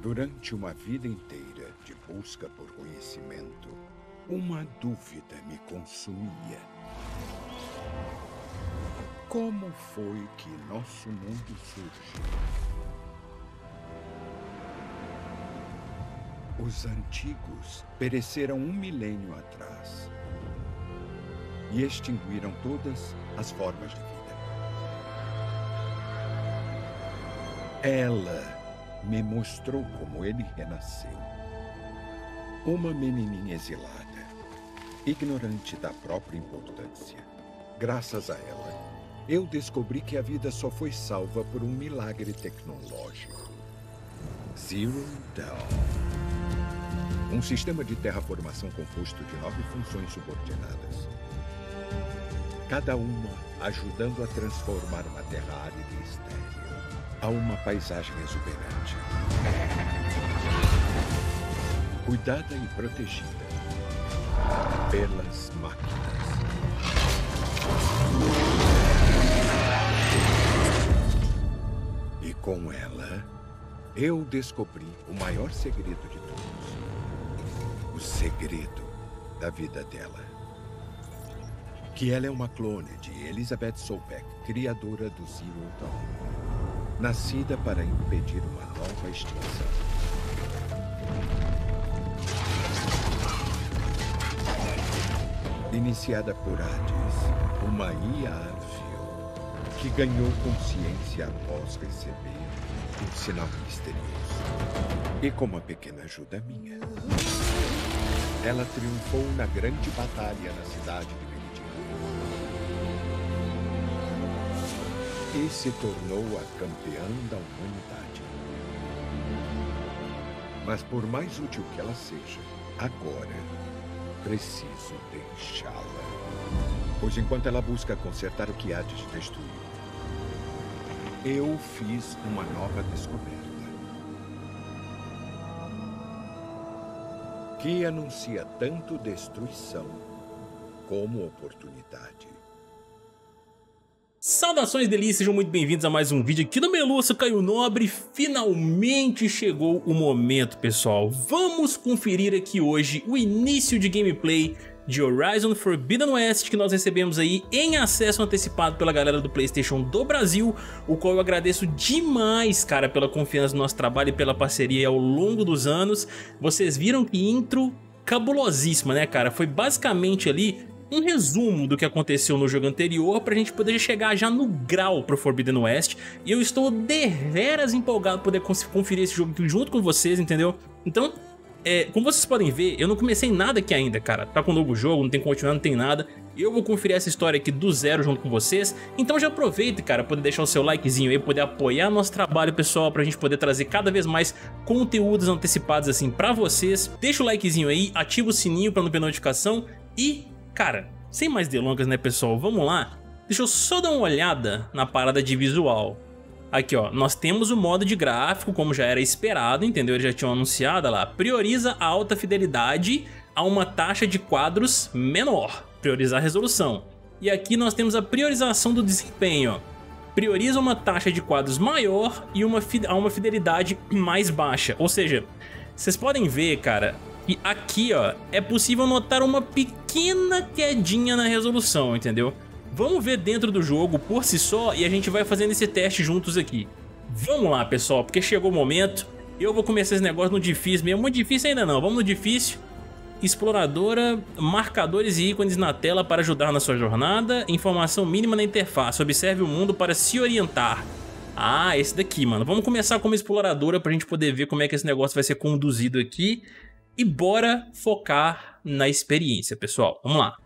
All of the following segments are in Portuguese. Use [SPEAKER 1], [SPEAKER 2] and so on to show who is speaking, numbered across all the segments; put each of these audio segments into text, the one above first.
[SPEAKER 1] Durante uma vida inteira de busca por conhecimento, uma dúvida me consumia. Como foi que nosso mundo surgiu? Os antigos pereceram um milênio atrás e extinguiram todas as formas de vida. Ela me mostrou como ele renasceu. Uma menininha exilada, ignorante da própria importância. Graças a ela, eu descobri que a vida só foi salva por um milagre tecnológico. Zero Dawn. Um sistema de terraformação composto de nove funções subordinadas. Cada uma ajudando a transformar uma terra árida e estéril a uma paisagem exuberante. Cuidada e protegida pelas máquinas. E com ela, eu descobri o maior segredo de todos. O segredo da vida dela. Que ela é uma clone de Elizabeth Sobeck, criadora do Zero Dawn. Nascida para impedir uma nova extinção. Iniciada por Hades, uma IA-vil que ganhou consciência após receber um sinal misterioso. E com uma pequena ajuda minha. Ela triunfou na grande batalha na cidade de Meridian. E se tornou a campeã da humanidade. Mas por mais útil que ela seja, agora preciso deixá-la. Pois enquanto ela busca consertar o que há de destruir, eu fiz uma nova descoberta. Que anuncia tanto destruição como oportunidade.
[SPEAKER 2] Saudações delícias, sejam muito bem-vindos a mais um vídeo aqui do Melu, eu sou Caio Nobre. Finalmente chegou o momento, pessoal. Vamos conferir aqui hoje o início de gameplay de Horizon Forbidden West que nós recebemos aí em acesso antecipado pela galera do Playstation do Brasil, o qual eu agradeço demais, cara, pela confiança no nosso trabalho e pela parceria ao longo dos anos. Vocês viram que intro cabulosíssima, né, cara? Foi basicamente ali um resumo do que aconteceu no jogo anterior pra gente poder chegar já no grau pro Forbidden West. E eu estou deveras empolgado poder conferir esse jogo junto com vocês, entendeu? Então, é, como vocês podem ver, eu não comecei nada aqui ainda, cara. Tá com um novo jogo, não tem continuando, não tem nada. Eu vou conferir essa história aqui do zero junto com vocês. Então já aproveita, cara, poder deixar o seu likezinho aí, poder apoiar nosso trabalho, pessoal, pra gente poder trazer cada vez mais conteúdos antecipados assim pra vocês. Deixa o likezinho aí, ativa o sininho pra não perder notificação e Cara, sem mais delongas, né, pessoal? Vamos lá? Deixa eu só dar uma olhada na parada de visual. Aqui, ó, nós temos o modo de gráfico, como já era esperado, entendeu? Eles já tinham anunciado lá. Prioriza a alta fidelidade a uma taxa de quadros menor. Priorizar a resolução. E aqui nós temos a priorização do desempenho. Prioriza uma taxa de quadros maior e uma a uma fidelidade mais baixa. Ou seja, vocês podem ver, cara, e aqui, ó, é possível notar uma pequena quedinha na resolução, entendeu? Vamos ver dentro do jogo por si só e a gente vai fazendo esse teste juntos aqui. Vamos lá, pessoal, porque chegou o momento. Eu vou começar esse negócio no difícil mesmo. Muito difícil ainda não, vamos no difícil. Exploradora, marcadores e ícones na tela para ajudar na sua jornada. Informação mínima na interface. Observe o mundo para se orientar. Ah, esse daqui, mano. Vamos começar como exploradora pra gente poder ver como é que esse negócio vai ser conduzido aqui. E bora focar na experiência, pessoal. Vamos lá.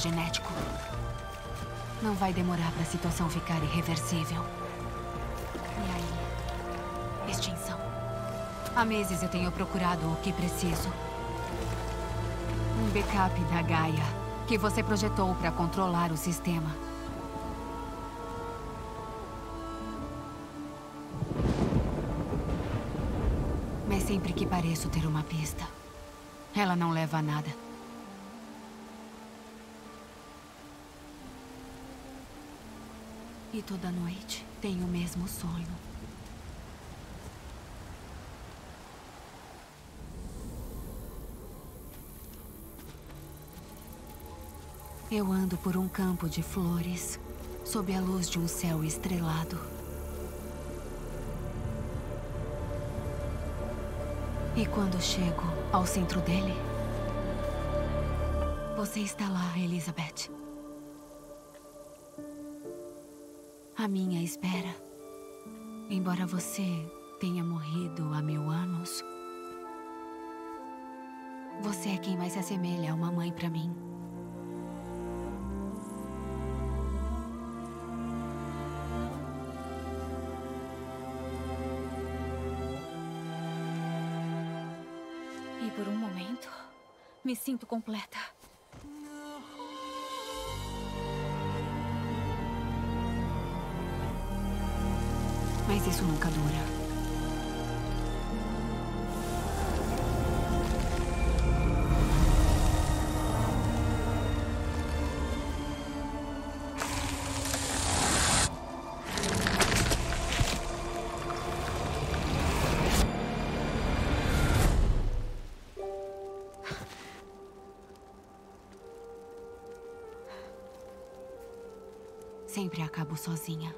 [SPEAKER 3] Genético. Não vai demorar para a situação ficar irreversível. E aí? Extinção. Há meses eu tenho procurado o que preciso. Um backup da Gaia, que você projetou para controlar o sistema. Mas sempre que pareço ter uma pista, ela não leva a nada. E toda noite tenho o mesmo sonho. Eu ando por um campo de flores, sob a luz de um céu estrelado. E quando chego ao centro dele, você está lá, Elizabeth. À minha espera. Embora você tenha morrido há mil anos, você é quem mais se assemelha a uma mãe para mim. E por um momento, me sinto completa. Mas isso nunca dura. Sempre acabo sozinha.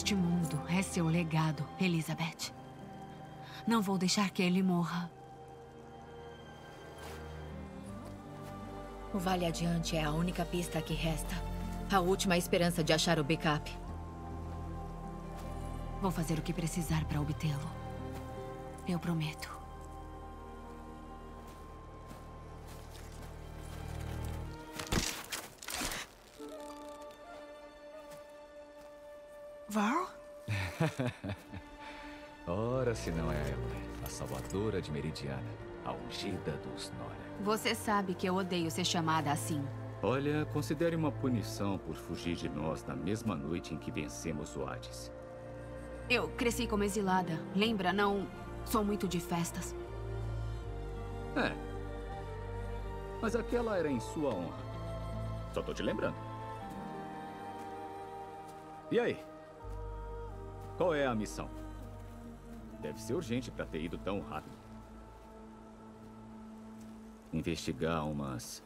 [SPEAKER 3] Este mundo é seu legado, Elizabeth. Não vou deixar que ele morra.
[SPEAKER 4] O Vale Adiante é a única pista que resta. A última esperança de achar o backup.
[SPEAKER 3] Vou fazer o que precisar para obtê-lo. Eu prometo.
[SPEAKER 5] Ora, se não é ela, a salvadora de Meridiana, a ungida dos Nora.
[SPEAKER 3] Você sabe que eu odeio ser chamada assim.
[SPEAKER 5] Olha, considere uma punição por fugir de nós na mesma noite em que vencemos o Hades.
[SPEAKER 3] Eu cresci como exilada. Lembra? Não sou muito de festas.
[SPEAKER 5] É. Mas aquela era em sua honra. Só tô te lembrando. E aí? Qual é a missão? Deve ser urgente para ter ido tão rápido. Investigar umas...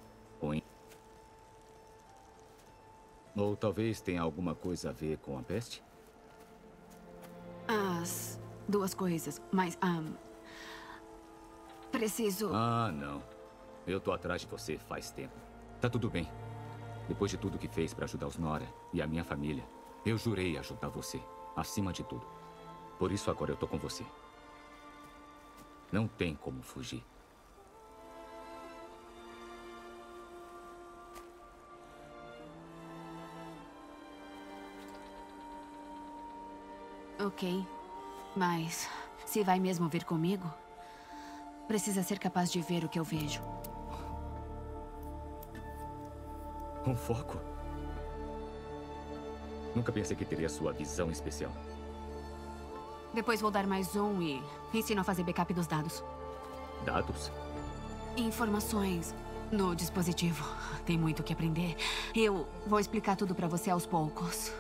[SPEAKER 5] Ou, talvez tenha alguma coisa a ver com a peste?
[SPEAKER 3] As duas coisas, mas... Um, preciso...
[SPEAKER 5] Ah, não. Eu tô atrás de você faz tempo. Tá tudo bem. Depois de tudo que fez para ajudar os Nora e a minha família, eu jurei ajudar você. Acima de tudo. Por isso agora eu tô com você. Não tem como fugir.
[SPEAKER 3] Ok. Mas se vai mesmo vir comigo, precisa ser capaz de ver o que eu vejo.
[SPEAKER 5] Um foco? Nunca pensei que teria sua visão especial.
[SPEAKER 3] Depois vou dar mais um e ensino a fazer backup dos dados.
[SPEAKER 5] Dados?
[SPEAKER 3] Informações No dispositivo. Tem muito o que aprender. Eu vou explicar tudo pra você aos poucos.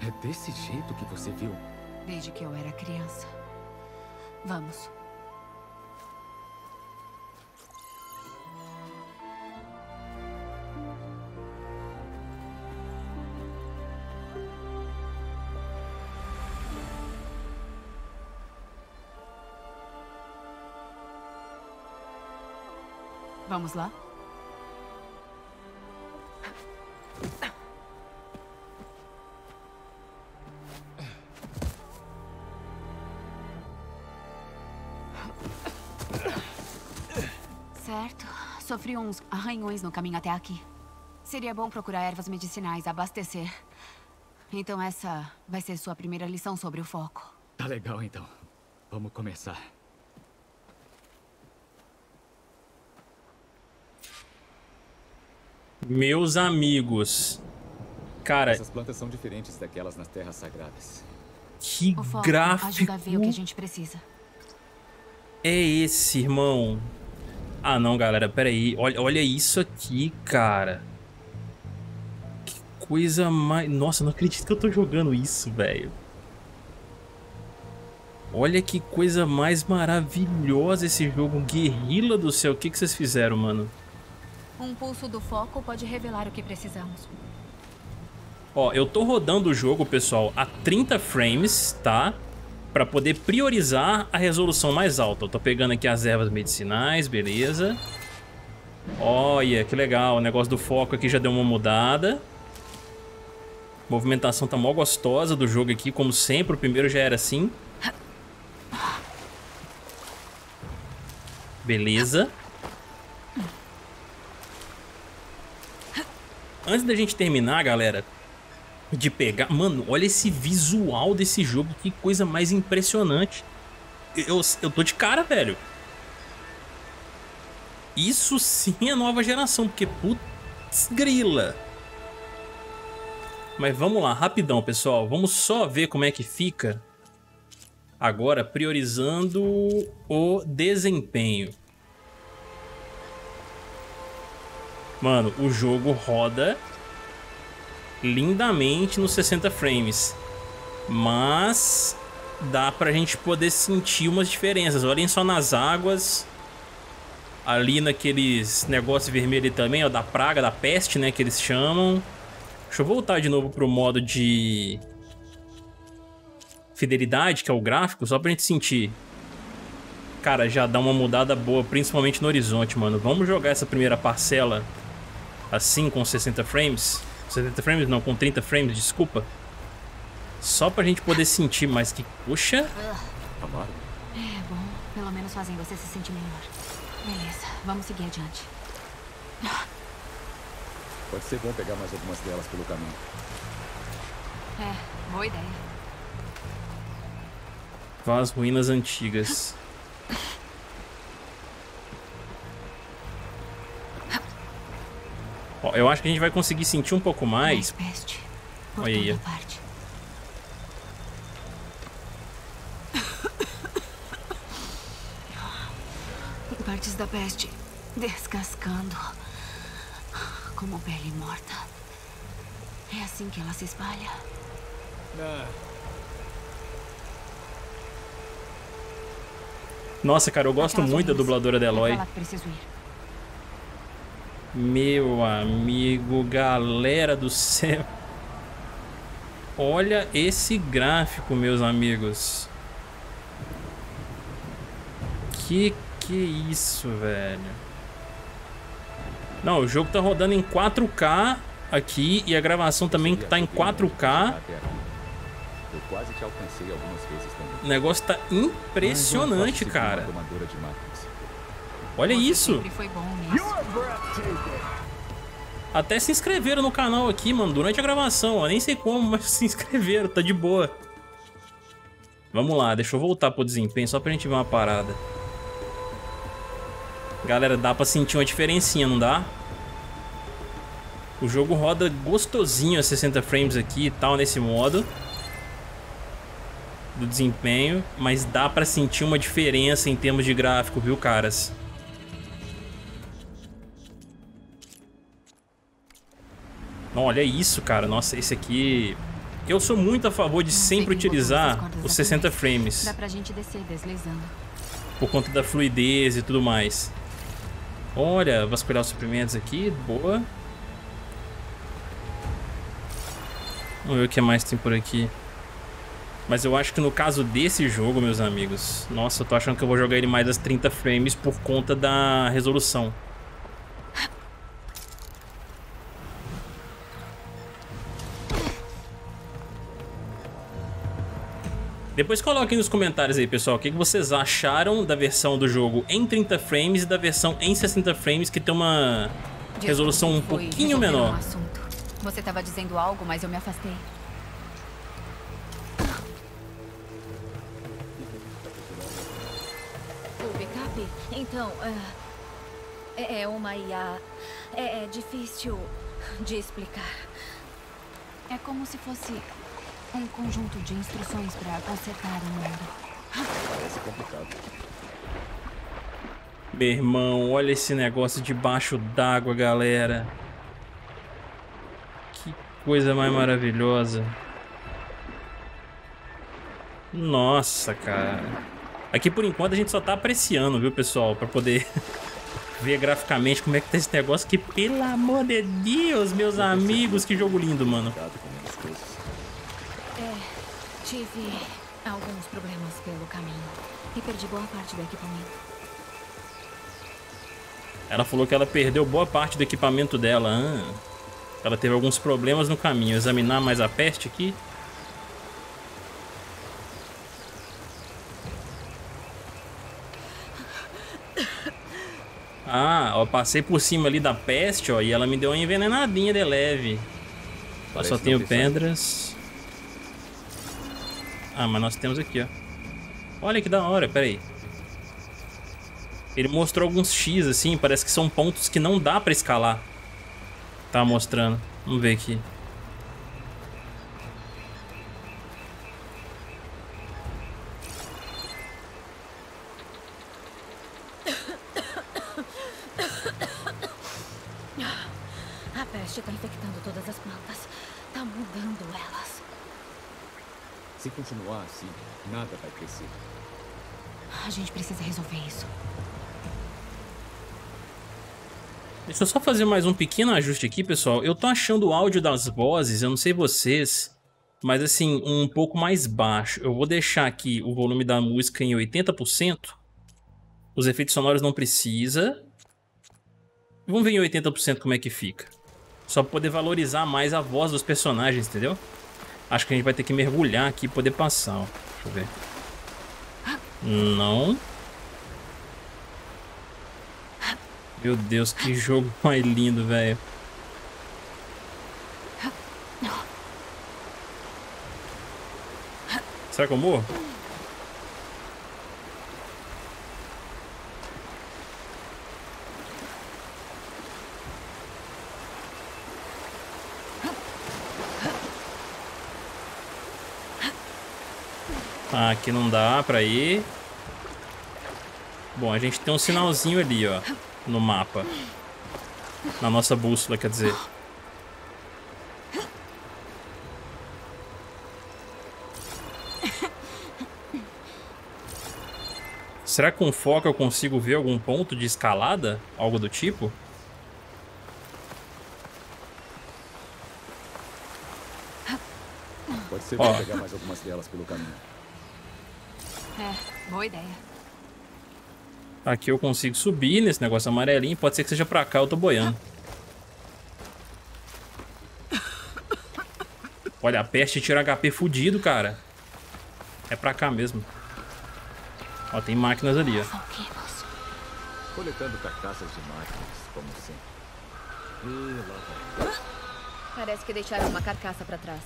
[SPEAKER 5] É desse jeito que você viu?
[SPEAKER 3] Desde que eu era criança. Vamos. Vamos lá? Sofri uns arranhões no caminho até aqui. Seria bom procurar ervas medicinais, abastecer. Então essa vai ser sua primeira lição sobre o foco.
[SPEAKER 5] Tá legal, então. Vamos começar.
[SPEAKER 2] Meus amigos. Cara,
[SPEAKER 5] Essas plantas são diferentes daquelas nas terras sagradas.
[SPEAKER 2] que gráfico
[SPEAKER 3] ajuda a ver o que a gente precisa.
[SPEAKER 2] é esse, irmão? Ah, não, galera, pera aí. Olha, olha isso aqui, cara. Que coisa mais... Nossa, não acredito que eu tô jogando isso, velho. Olha que coisa mais maravilhosa esse jogo. Guerrilla do céu. O que, que vocês fizeram, mano?
[SPEAKER 3] Um pulso do foco pode revelar o que precisamos.
[SPEAKER 2] Ó, eu tô rodando o jogo, pessoal, a 30 frames, tá? Pra poder priorizar a resolução mais alta. Eu tô pegando aqui as ervas medicinais, beleza. Olha, que legal. O negócio do foco aqui já deu uma mudada. A movimentação tá mó gostosa do jogo aqui, como sempre. O primeiro já era assim. Beleza. Antes da gente terminar, galera, de pegar... Mano, olha esse visual desse jogo, que coisa mais impressionante. Eu, eu tô de cara, velho. Isso sim é nova geração, porque putz grila. Mas vamos lá, rapidão, pessoal. Vamos só ver como é que fica. Agora, priorizando o desempenho. Mano, o jogo roda lindamente nos 60 frames. Mas dá pra gente poder sentir umas diferenças. Olhem só nas águas. Ali naqueles negócios vermelhos também, ó, da praga, da peste, né, que eles chamam. Deixa eu voltar de novo pro modo de fidelidade, que é o gráfico, só pra gente sentir. Cara, já dá uma mudada boa, principalmente no horizonte, mano. Vamos jogar essa primeira parcela assim, com 60 frames. 70 frames não, com 30 frames, desculpa. Só pra gente poder sentir mais que... Puxa!
[SPEAKER 5] Amaro?
[SPEAKER 3] É bom, pelo menos fazem você se sentir melhor. Beleza, vamos seguir adiante.
[SPEAKER 5] Pode ser bom pegar mais algumas delas pelo caminho.
[SPEAKER 3] É, boa ideia.
[SPEAKER 2] Vá às ruínas antigas. Ó, eu acho que a gente vai conseguir sentir um pouco mais.
[SPEAKER 3] Peste.
[SPEAKER 2] Olha aí,
[SPEAKER 3] parte. Partes da peste descascando. Como pele morta. É assim que ela se espalha.
[SPEAKER 2] Nossa, cara, eu gosto muito da dubladora da Eloy.
[SPEAKER 3] preciso ir.
[SPEAKER 2] Meu amigo, galera do céu. Olha esse gráfico, meus amigos. Que que isso, velho? Não, o jogo tá rodando em 4K aqui e a gravação também tá em 4K.
[SPEAKER 5] Eu quase te alcancei algumas vezes também.
[SPEAKER 2] O negócio tá impressionante, cara. Olha
[SPEAKER 3] Você
[SPEAKER 2] isso. Até se inscreveram no canal aqui, mano, durante a gravação. Eu nem sei como, mas se inscreveram, tá de boa. Vamos lá, deixa eu voltar pro desempenho só pra gente ver uma parada. Galera, dá pra sentir uma diferencinha, não dá? O jogo roda gostosinho a 60 frames aqui e tal, nesse modo. Do desempenho, mas dá pra sentir uma diferença em termos de gráfico, viu, caras? Olha isso, cara. Nossa, esse aqui... Eu sou muito a favor de sempre utilizar os 60 frames. Por conta da fluidez e tudo mais. Olha, vasculhar os suprimentos aqui, boa. Vamos ver o que mais tem por aqui. Mas eu acho que no caso desse jogo, meus amigos... Nossa, eu tô achando que eu vou jogar ele mais das 30 frames por conta da resolução. Depois coloquem nos comentários aí, pessoal, o que vocês acharam da versão do jogo em 30 frames e da versão em 60 frames, que tem uma resolução um pouquinho menor.
[SPEAKER 3] Um Você estava dizendo algo, mas eu me afastei.
[SPEAKER 4] O backup? Então, é, é uma IA. É, é difícil de explicar.
[SPEAKER 3] É como se fosse um conjunto de instruções para consertar o mundo.
[SPEAKER 5] Parece complicado.
[SPEAKER 2] Meu irmão, olha esse negócio debaixo d'água, galera. Que coisa mais maravilhosa. Nossa, cara. Aqui por enquanto a gente só tá apreciando, viu, pessoal? Pra poder ver graficamente como é que tá esse negócio. Que pelo amor de Deus, meus amigos, que jogo lindo, mano.
[SPEAKER 4] Tive alguns problemas pelo caminho e perdi boa parte do equipamento.
[SPEAKER 2] Ela falou que ela perdeu boa parte do equipamento dela. Ah, ela teve alguns problemas no caminho. Examinar mais a peste aqui. Ah, ó, passei por cima ali da peste, ó, e ela me deu uma envenenadinha de leve. Eu só tenho pedras. Ah, mas nós temos aqui, ó. Olha que da hora, peraí. Ele mostrou alguns X, assim, parece que são pontos que não dá pra escalar. Tá mostrando. Vamos ver aqui.
[SPEAKER 4] A peste tá infectando todas as plantas. Tá mudando elas.
[SPEAKER 5] Se continuar assim, nada vai crescer.
[SPEAKER 3] A gente precisa resolver isso.
[SPEAKER 2] Deixa eu só fazer mais um pequeno ajuste aqui, pessoal. Eu tô achando o áudio das vozes, eu não sei vocês, mas assim, um pouco mais baixo. Eu vou deixar aqui o volume da música em 80%. Os efeitos sonoros não precisa. Vamos ver em 80% como é que fica. Só pra poder valorizar mais a voz dos personagens, entendeu? Acho que a gente vai ter que mergulhar aqui e poder passar, ó. Deixa eu ver. Não. Meu Deus, que jogo mais lindo, velho. Será que eu morro? Ah, aqui não dá pra ir. Bom, a gente tem um sinalzinho ali, ó. No mapa. Na nossa bússola, quer dizer. Será que com foco eu consigo ver algum ponto de escalada? Algo do tipo?
[SPEAKER 5] Pode ser bom pegar mais algumas delas pelo caminho.
[SPEAKER 3] É, boa ideia.
[SPEAKER 2] Aqui eu consigo subir nesse negócio amarelinho. Pode ser que seja pra cá, eu tô boiando. Olha, a peste tira HP fudido, cara. É pra cá mesmo. Ó, tem máquinas ali, ó.
[SPEAKER 5] Coletando carcaças de máquinas, como sempre.
[SPEAKER 4] Parece que deixaram uma carcaça pra trás.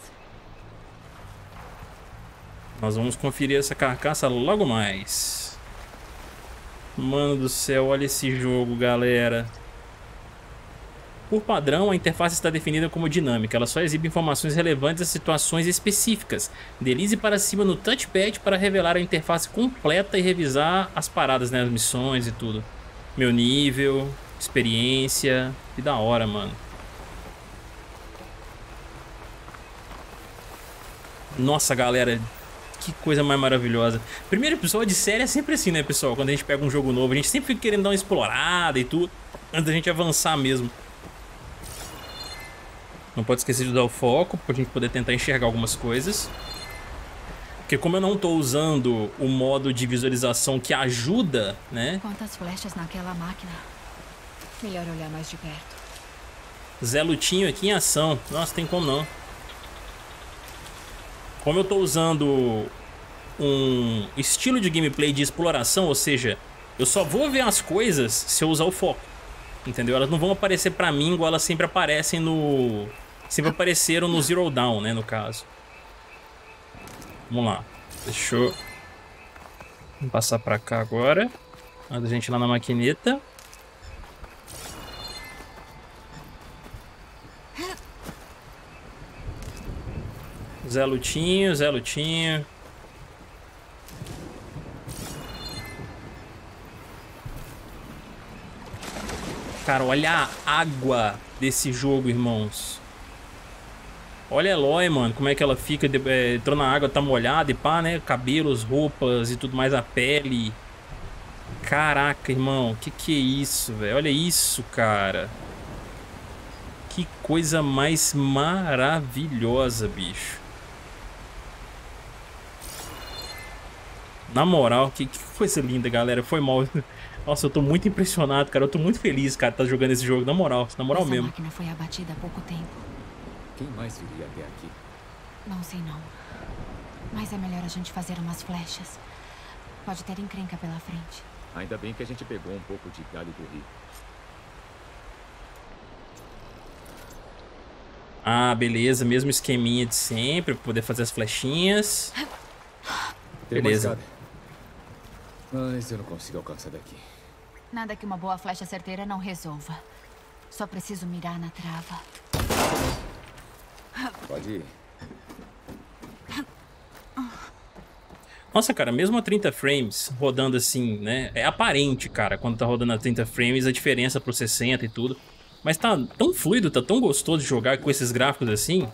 [SPEAKER 2] Nós vamos conferir essa carcaça logo mais. Mano do céu, olha esse jogo, galera. Por padrão, a interface está definida como dinâmica, ela só exibe informações relevantes a situações específicas. Deslize para cima no touchpad para revelar a interface completa e revisar as paradas, né, as missões e tudo. Meu nível, experiência, que da hora, mano. Nossa, galera, que coisa mais maravilhosa. Primeiro episódio de série é sempre assim, né, pessoal? Quando a gente pega um jogo novo, a gente sempre fica querendo dar uma explorada e tudo, antes da gente avançar mesmo. Não pode esquecer de dar o foco, pra gente poder tentar enxergar algumas coisas. Porque como eu não tô usando o modo de visualização que ajuda, né?
[SPEAKER 3] Quantas flechas naquela máquina? Melhor olhar mais de perto.
[SPEAKER 2] Zé Lutinho aqui em ação. Nossa, tem como não. Como eu tô usando um estilo de gameplay de exploração, ou seja, eu só vou ver as coisas se eu usar o foco. Entendeu? Elas não vão aparecer pra mim igual elas sempre aparecem no... Sempre apareceram no Zero Down, né, no caso. Vamos lá. Deixa eu... Passar pra cá agora. Antes da gente lá na maquineta. Zé Lutinho, Zé Lutinho. Cara, olha a água desse jogo, irmãos. Olha a Eloy, mano, como é que ela fica. É, entrou na água, tá molhada e pá, né? Cabelos, roupas e tudo mais, a pele. Caraca, irmão, que que é isso, velho? Olha isso, cara. Que coisa mais maravilhosa, bicho. Na moral, que, que coisa linda, galera. Foi mal. Nossa, eu tô muito impressionado, cara. Eu tô muito feliz, cara, de tá jogando esse jogo. Na moral, na moral
[SPEAKER 3] Essa
[SPEAKER 2] mesmo.
[SPEAKER 3] máquina foi abatida há pouco tempo.
[SPEAKER 5] Quem mais viria até aqui?
[SPEAKER 3] Não sei não. Mas é melhor a gente fazer umas flechas. Pode ter encrenca pela frente.
[SPEAKER 5] Ainda bem que a gente pegou um pouco de galho do rio.
[SPEAKER 2] Ah, beleza. Mesmo esqueminha de sempre, pra poder fazer as flechinhas.
[SPEAKER 5] Tem
[SPEAKER 2] Beleza.
[SPEAKER 5] Mas eu não consigo alcançar daqui.
[SPEAKER 3] Nada que uma boa flecha certeira não resolva. Só preciso mirar na trava.
[SPEAKER 5] Pode ir.
[SPEAKER 2] Nossa, cara, mesmo a 30 frames rodando assim, né? É aparente, cara, quando tá rodando a 30 frames, a diferença pro 60 e tudo. Mas tá tão fluido, tá tão gostoso de jogar com esses gráficos assim.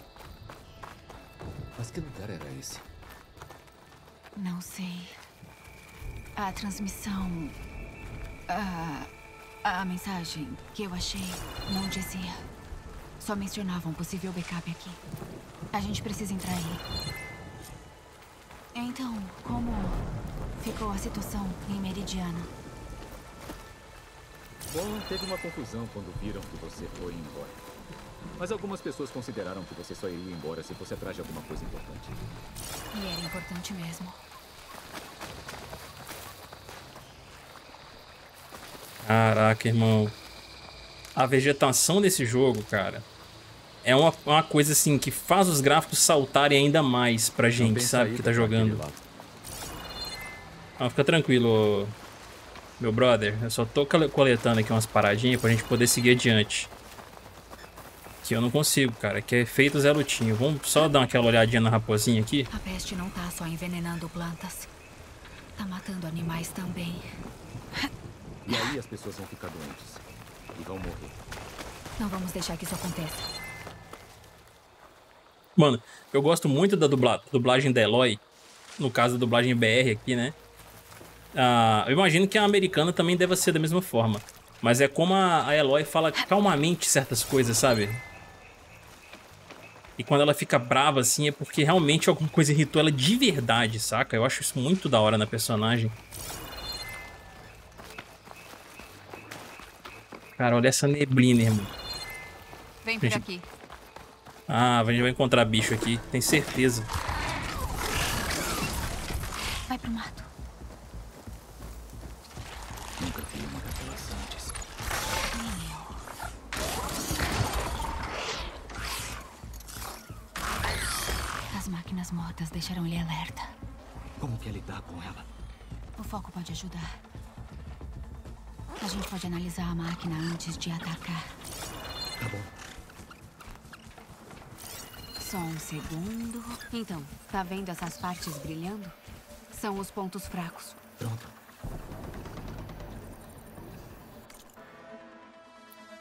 [SPEAKER 3] A transmissão. A, a mensagem que eu achei não dizia. Só mencionava um possível backup aqui. A gente precisa entrar aí. Então, como ficou a situação em Meridiana?
[SPEAKER 5] Bom, teve uma confusão quando viram que você foi embora. Mas algumas pessoas consideraram que você só iria embora se fosse atrás de alguma coisa importante.
[SPEAKER 3] E era importante mesmo.
[SPEAKER 2] Caraca, irmão. A vegetação desse jogo, cara, é uma, uma coisa assim que faz os gráficos saltarem ainda mais pra gente, sabe, que tá jogando. Ah, fica tranquilo, meu brother. Eu só tô cole- coletando aqui umas paradinhas pra gente poder seguir adiante. Que eu não consigo, cara. Que é feito Zé Lutinho. Vamos só dar aquela olhadinha na raposinha aqui.
[SPEAKER 3] A peste não tá só envenenando plantas. Tá matando animais também.
[SPEAKER 5] E aí as pessoas vão ficar doentes. E vão morrer.
[SPEAKER 3] Não vamos deixar que isso aconteça.
[SPEAKER 2] Mano, eu gosto muito da dubla- dublagem da Eloy. No caso, a dublagem BR aqui, né? Ah, eu imagino que a americana também deve ser da mesma forma. Mas é como a, a Eloy fala calmamente certas coisas, sabe? E quando ela fica brava assim é porque realmente alguma coisa irritou ela de verdade, saca? Eu acho isso muito da hora na personagem. Cara, olha essa neblina, irmão.
[SPEAKER 3] Vem por
[SPEAKER 2] Gente.
[SPEAKER 3] aqui.
[SPEAKER 2] Ah, a gente vai encontrar bicho aqui, tem certeza.
[SPEAKER 3] Vai pro mato.
[SPEAKER 5] Nunca vi uma daquelas antes.
[SPEAKER 3] As máquinas mortas deixaram ele alerta.
[SPEAKER 5] Como que é lidar com ela?
[SPEAKER 3] O foco pode ajudar. A gente pode analisar a máquina antes de atacar.
[SPEAKER 5] Tá bom.
[SPEAKER 3] Só um segundo. Então, tá vendo essas partes brilhando? São os pontos fracos.
[SPEAKER 5] Pronto.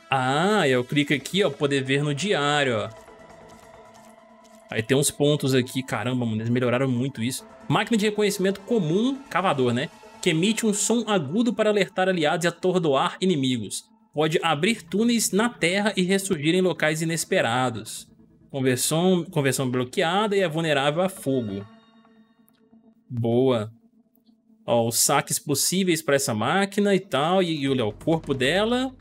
[SPEAKER 2] Ah, eu clico aqui, ó, poder ver no diário, ó. Aí tem uns pontos aqui, caramba, mano, eles melhoraram muito isso. Máquina de reconhecimento comum, cavador, né? Que emite um som agudo para alertar aliados e atordoar inimigos. Pode abrir túneis na terra e ressurgir em locais inesperados. Conversão, conversão bloqueada e é vulnerável a fogo. Boa. Ó, os saques possíveis para essa máquina e tal. E, e olha, o corpo dela.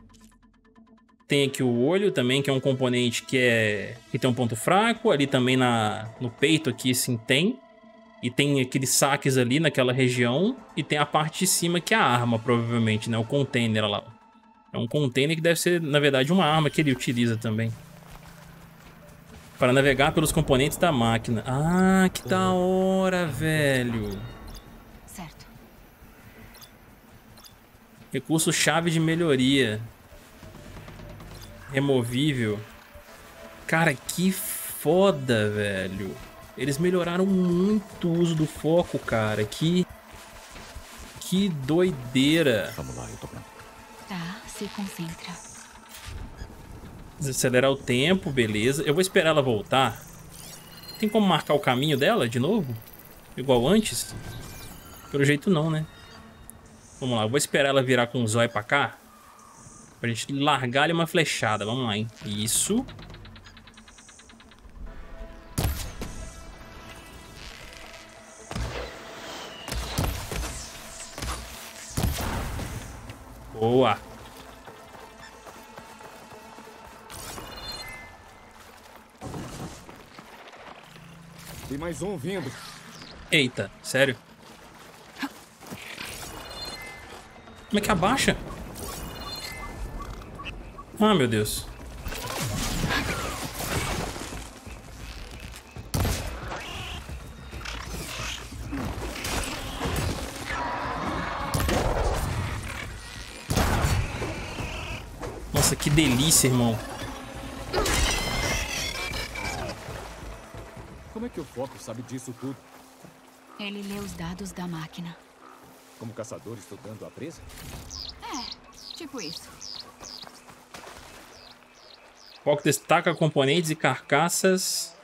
[SPEAKER 2] Tem aqui o olho também, que é um componente que, é, que tem um ponto fraco. Ali também na, no peito aqui, sim, tem. E tem aqueles saques ali naquela região. E tem a parte de cima que é a arma, provavelmente, né? O container lá. É um container que deve ser, na verdade, uma arma que ele utiliza também. Para navegar pelos componentes da máquina. Ah, que da hora, velho.
[SPEAKER 3] Certo.
[SPEAKER 2] Recurso-chave de melhoria. Removível. Cara, que foda, velho. Eles melhoraram muito o uso do foco, cara. Que... Que doideira.
[SPEAKER 5] Vamos lá, eu tô pronto.
[SPEAKER 3] Tá, se concentra.
[SPEAKER 2] Acelerar o tempo, beleza. Eu vou esperar ela voltar. Tem como marcar o caminho dela de novo? Igual antes? Pelo jeito não, né? Vamos lá, eu vou esperar ela virar com o zóio pra cá. Pra gente largar-lhe uma flechada. Vamos lá, hein? Isso. Boa.
[SPEAKER 6] Tem mais um vindo.
[SPEAKER 2] Eita, sério? Como é que abaixa? Ah, meu Deus. Delícia, irmão.
[SPEAKER 6] Como é que o Foco sabe disso tudo?
[SPEAKER 3] Ele lê os dados da máquina.
[SPEAKER 6] Como caçador estudando a presa?
[SPEAKER 3] É, tipo isso.
[SPEAKER 2] Foco destaca componentes e carcaças.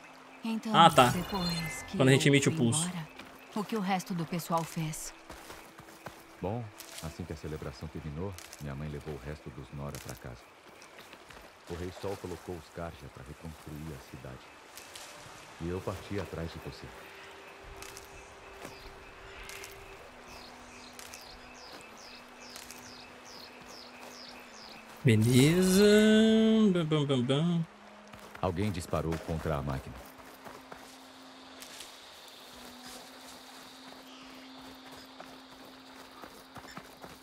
[SPEAKER 3] Então,
[SPEAKER 2] Ah, tá.
[SPEAKER 3] depois que
[SPEAKER 2] Quando a gente emite o pulso.
[SPEAKER 3] embora, o que o resto do pessoal fez?
[SPEAKER 5] Bom, assim que a celebração terminou, minha mãe levou o resto dos Nora para casa. O Rei Sol colocou os Karja para reconstruir a cidade. E eu parti atrás de você.
[SPEAKER 2] Beleza. Bam, bam, bam, bam.
[SPEAKER 5] Alguém disparou contra a máquina.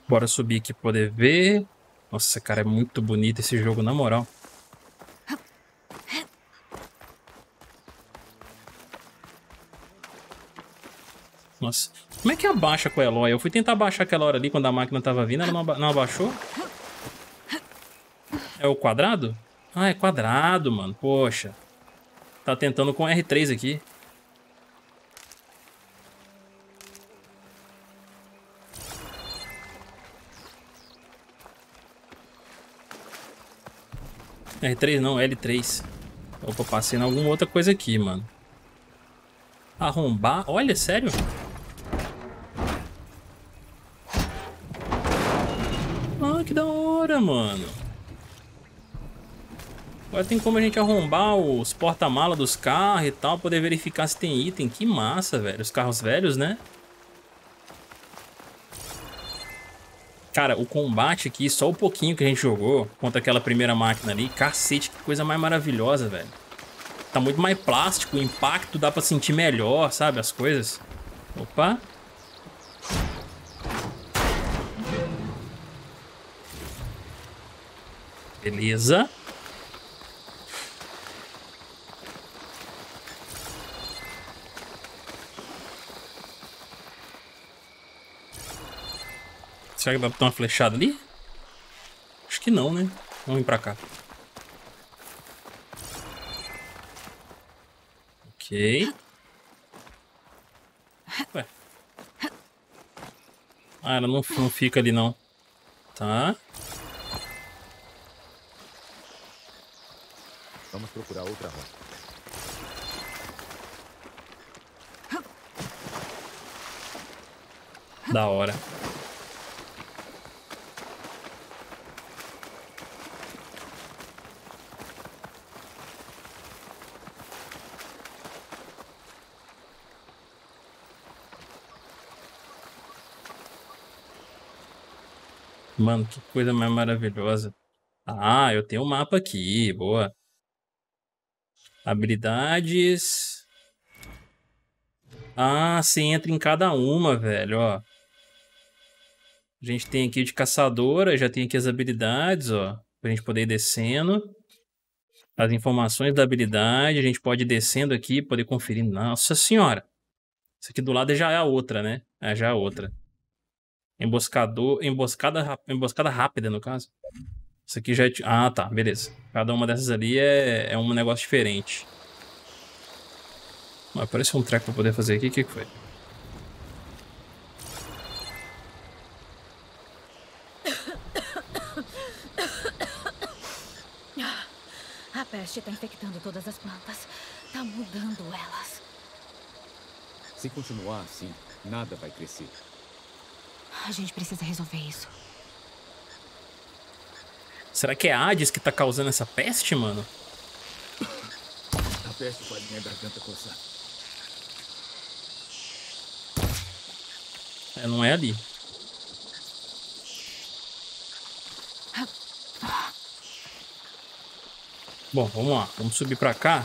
[SPEAKER 2] Bora subir aqui pra poder ver. Nossa, cara, é muito bonito esse jogo, na moral. Como é que abaixa com a Eloy? Eu fui tentar abaixar aquela hora ali quando a máquina tava vindo, ela não, aba- não abaixou? É o quadrado? Ah, é quadrado, mano. Poxa. Tá tentando com R3 aqui. R3 não, L3. Opa, passei em alguma outra coisa aqui, mano. Arrombar? Olha, sério? Mano. Agora tem como a gente arrombar os porta-mala dos carros e tal, poder verificar se tem item. Que massa, velho. Os carros velhos, né? Cara, o combate aqui, só o pouquinho que a gente jogou contra aquela primeira máquina ali, cacete, que coisa mais maravilhosa, velho. Tá muito mais plástico, o impacto dá pra sentir melhor, sabe, as coisas. Opa. Beleza. Será que dá pra dar uma flechada ali? Acho que não, né? Vamos vir pra cá. Ok. Ué. Ah, ela não, não fica ali não. Tá.
[SPEAKER 6] Procurar outra rota.
[SPEAKER 2] Da hora. Mano, que coisa mais maravilhosa. Ah, eu tenho um mapa aqui, boa. Habilidades. Ah, você entra em cada uma, velho, ó. A gente tem aqui de caçadora, já tem aqui as habilidades, ó. Pra gente poder ir descendo. As informações da habilidade, a gente pode ir descendo aqui, poder conferir. Nossa senhora! Isso aqui do lado já é a outra, né? É já é a outra. Emboscador, emboscada, emboscada rápida, no caso. Isso aqui já é... Ah, tá, beleza. Cada uma dessas ali é, é um negócio diferente. Mas apareceu um treco pra poder fazer aqui. O que, que foi?
[SPEAKER 4] A peste está infectando todas as plantas. Tá mudando elas.
[SPEAKER 6] Se continuar assim, nada vai crescer.
[SPEAKER 3] A gente precisa resolver isso.
[SPEAKER 2] Será que é a Hades que tá causando essa peste, mano?
[SPEAKER 6] A peste minha garganta coçar.
[SPEAKER 2] É, não é ali. Bom, vamos lá. Vamos subir pra cá.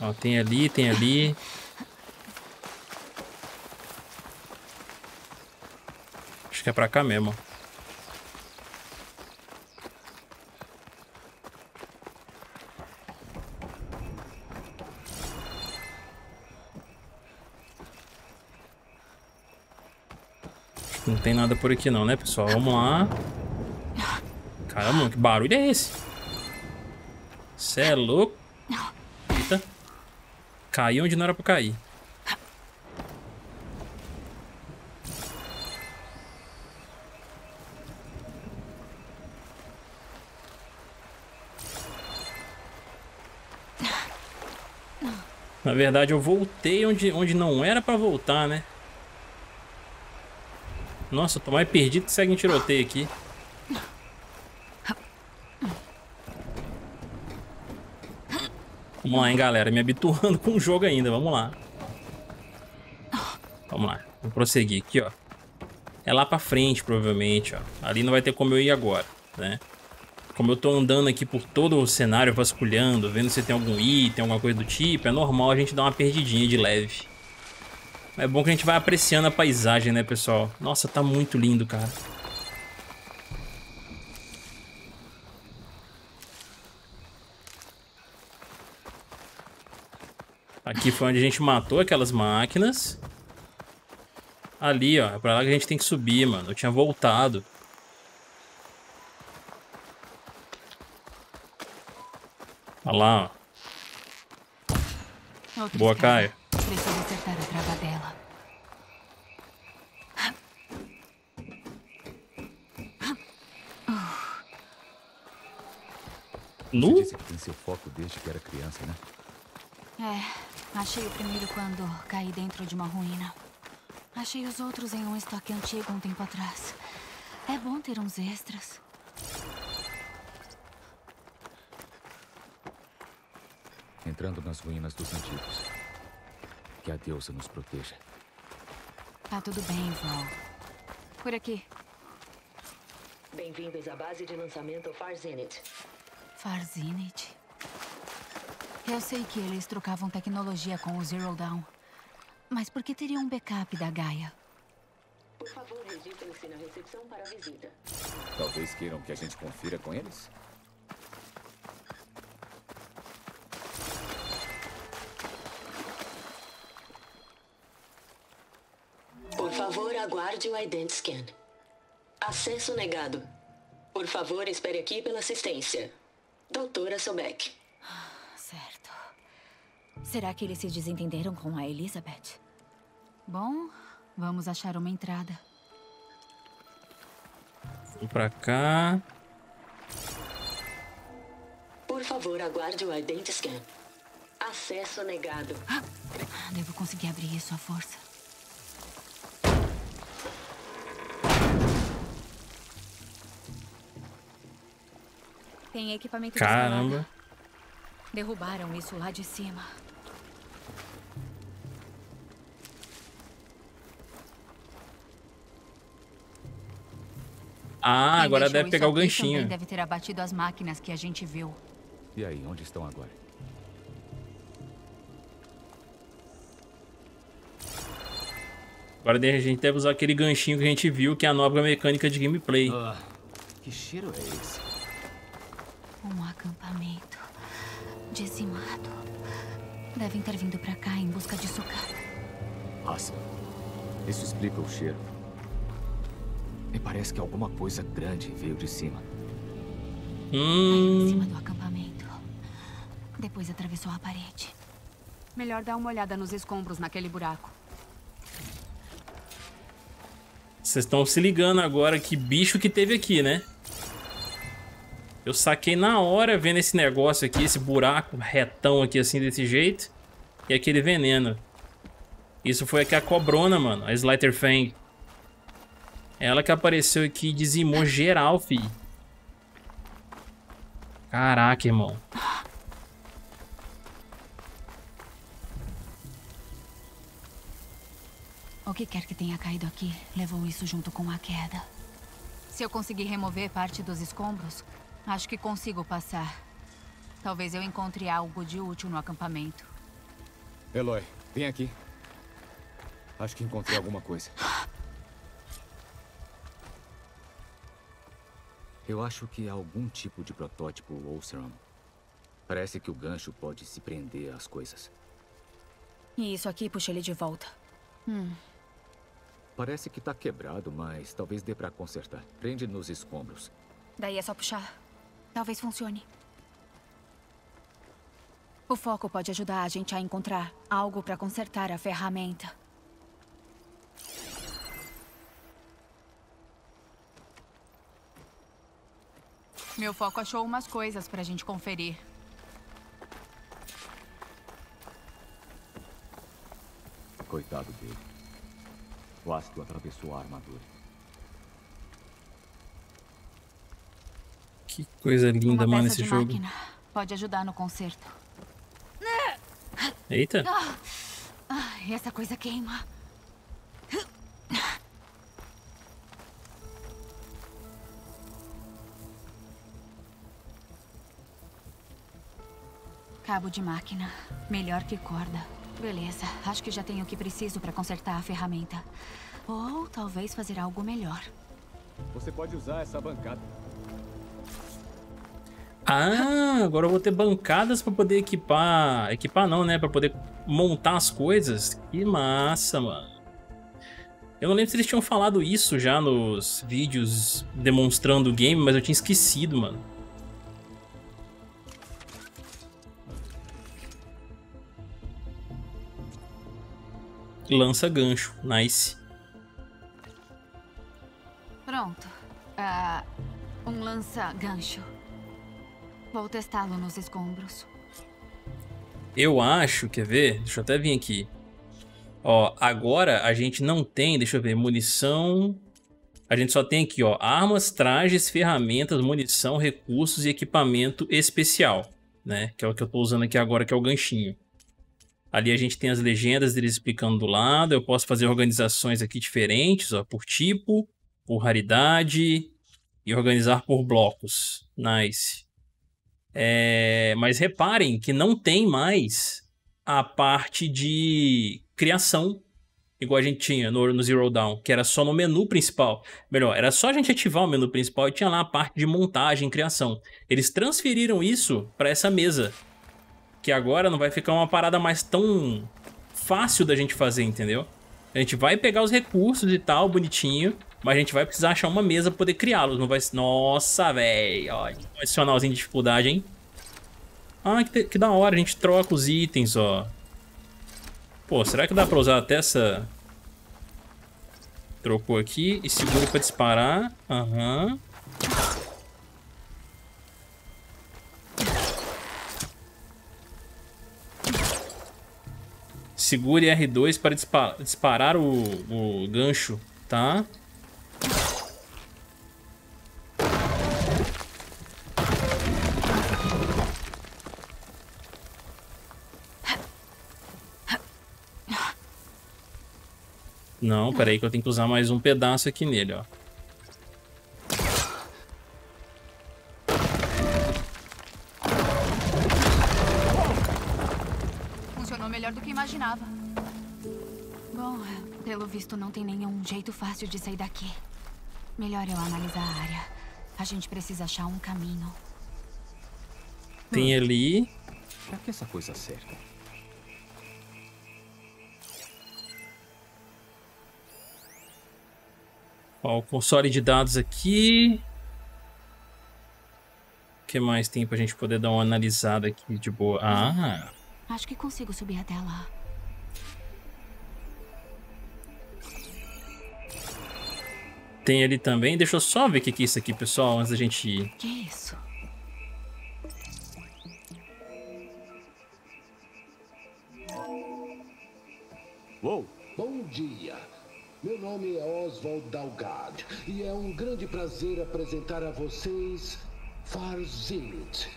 [SPEAKER 2] Ó, tem ali, tem ali. Acho que é pra cá mesmo. Acho não tem nada por aqui não, né, pessoal? Vamos lá. Caramba, que barulho é esse? Cê é louco? Eita. Caiu onde não era pra cair. Na verdade, eu voltei onde, onde não era pra voltar, né? Nossa, eu tô mais perdido que segue em tiroteio aqui. Vamos lá, hein, galera. Me habituando com o jogo ainda. Vamos lá. Vamos lá. Vou prosseguir aqui, ó. É lá pra frente, provavelmente, ó. Ali não vai ter como eu ir agora, né? Como eu tô andando aqui por todo o cenário, vasculhando, vendo se tem algum item, alguma coisa do tipo, é normal a gente dar uma perdidinha de leve. É bom que a gente vai apreciando a paisagem, né, pessoal? Nossa, tá muito lindo, cara. Aqui foi onde a gente matou aquelas máquinas. Ali, ó. É pra lá que a gente tem que subir, mano. Eu tinha voltado. Olha lá, ó. Boa. Caio.
[SPEAKER 3] Preciso acertar a trava dela.
[SPEAKER 6] Você
[SPEAKER 2] Nu?
[SPEAKER 6] disse que tem seu foco desde que era criança, né?
[SPEAKER 3] É, achei o primeiro quando caí dentro de uma ruína. Achei os outros em um estoque antigo um tempo atrás. É bom ter uns extras.
[SPEAKER 6] Entrando nas ruínas dos antigos. Que a deusa nos proteja.
[SPEAKER 3] Tá tudo bem, Val. Por aqui.
[SPEAKER 7] Bem-vindos à base de lançamento Far Zenith.
[SPEAKER 3] Farzinit. Eu sei que eles trocavam tecnologia com o Zero Dawn. Mas por que teria um backup da Gaia?
[SPEAKER 7] Por favor, registrem-se na recepção para a visita.
[SPEAKER 6] Talvez queiram que a gente confira com eles?
[SPEAKER 7] Por favor, aguarde o Ident Scan. Acesso negado. Por favor, espere aqui pela assistência. Doutora Sobek.
[SPEAKER 3] Certo.
[SPEAKER 4] Será que eles se desentenderam com a Elizabeth?
[SPEAKER 3] Bom, vamos achar uma entrada.
[SPEAKER 2] Vou pra cá.
[SPEAKER 7] Por favor, aguarde o Identiscan. Acesso negado.
[SPEAKER 3] Devo conseguir abrir isso à força.
[SPEAKER 4] Tem equipamento
[SPEAKER 2] Caramba.
[SPEAKER 4] disparado. Derrubaram isso lá de cima.
[SPEAKER 2] Ah,
[SPEAKER 3] Quem
[SPEAKER 2] agora deve pegar o ganchinho.
[SPEAKER 3] deve ter abatido as máquinas que a gente viu.
[SPEAKER 6] E aí, onde estão agora?
[SPEAKER 2] Agora a gente deve usar aquele ganchinho que a gente viu, que é a nova mecânica de gameplay.
[SPEAKER 5] Ah, que cheiro é esse?
[SPEAKER 3] Um acampamento dizimado. Devem ter vindo pra cá em busca de sucata.
[SPEAKER 5] Nossa, isso explica o cheiro. Me parece que alguma coisa grande veio de cima.
[SPEAKER 3] Caiu em
[SPEAKER 2] Hum,
[SPEAKER 3] cima do acampamento. Depois atravessou a parede. Melhor dar uma olhada nos escombros naquele buraco.
[SPEAKER 2] vocês estão se ligando agora que bicho que teve aqui, né? Eu saquei na hora vendo esse negócio aqui, esse buraco retão aqui assim desse jeito. E aquele veneno. Isso foi aqui a cobrona, mano, a Slider Fang. Ela que apareceu aqui e dizimou geral, fi. Caraca, irmão.
[SPEAKER 3] O que quer que tenha caído aqui levou isso junto com a queda. Se eu conseguir remover parte dos escombros, acho que consigo passar. Talvez eu encontre algo de útil no acampamento.
[SPEAKER 5] Eloy, vem aqui. Acho que encontrei alguma coisa. Eu acho que é algum tipo de protótipo Osram. Parece que o gancho pode se prender às coisas.
[SPEAKER 4] E isso aqui puxa ele de volta.
[SPEAKER 5] Parece que tá quebrado, mas talvez dê pra consertar. Prende nos escombros.
[SPEAKER 4] Daí é só puxar.
[SPEAKER 3] Talvez funcione. O foco pode ajudar a gente a encontrar algo para consertar a ferramenta. Meu foco achou umas coisas pra gente conferir.
[SPEAKER 5] Coitado dele. O ácido atravessou a armadura.
[SPEAKER 2] Que coisa linda, mano, esse
[SPEAKER 3] de
[SPEAKER 2] jogo.
[SPEAKER 3] máquina pode ajudar no conserto.
[SPEAKER 2] Eita.
[SPEAKER 3] Ai, essa coisa queima. Cabo de máquina. Melhor que corda. Beleza, acho que já tenho o que preciso para consertar a ferramenta. Ou talvez fazer algo melhor.
[SPEAKER 5] Você pode usar essa bancada.
[SPEAKER 2] Ah, agora eu vou ter bancadas pra poder equipar. Equipar não, né? Pra poder montar as coisas. Que massa, mano. Eu não lembro se eles tinham falado isso já nos vídeos demonstrando o game, mas eu tinha esquecido, mano. Lança gancho, nice.
[SPEAKER 3] Pronto. Ah, um lança-gancho. Vou testá-lo nos escombros.
[SPEAKER 2] Eu acho, quer ver? Deixa eu até vir aqui. Ó, agora a gente não tem, deixa eu ver, munição. A gente só tem aqui, ó, armas, trajes, ferramentas, munição, recursos e equipamento especial, né? Que é o que eu tô usando aqui agora, que é o ganchinho. Ali a gente tem as legendas deles explicando do lado. Eu posso fazer organizações aqui diferentes, ó, por tipo, por raridade e organizar por blocos. Nice. É, mas reparem que não tem mais a parte de criação, igual a gente tinha no, no Zero Down, que era só no menu principal. Melhor, era só a gente ativar o menu principal e tinha lá a parte de montagem e criação. Eles transferiram isso para essa mesa, que agora não vai ficar uma parada mais tão fácil da gente fazer, entendeu? A gente vai pegar os recursos e tal, bonitinho, mas a gente vai precisar achar uma mesa pra poder criá-los. Não vai. Nossa, velho. Ó, adicionalzinho de dificuldade, hein? Ah, que, que da hora. A gente troca os itens, ó. Pô, será que dá pra usar até essa... Trocou aqui e segura pra disparar. Aham. Uhum. Segure R2 para disparar o, o gancho, tá? Não, peraí que eu tenho que usar mais um pedaço aqui nele, ó.
[SPEAKER 3] Visto não tem nenhum jeito fácil de sair daqui. Melhor eu analisar a área. A gente precisa achar um caminho.
[SPEAKER 2] Tem ali...
[SPEAKER 5] Pra que essa coisa serve?
[SPEAKER 2] Ó, o console de dados aqui. O que mais tem pra gente poder dar uma analisada aqui de boa? Ah!
[SPEAKER 3] Acho que consigo subir até lá.
[SPEAKER 2] Tem ali também. Deixa eu só ver o que é isso aqui, pessoal, antes da gente ir.
[SPEAKER 3] Que é isso?
[SPEAKER 8] Uou! Bom dia! Meu nome é Oswald Dalgard e é um grande prazer apresentar a vocês Farzinit.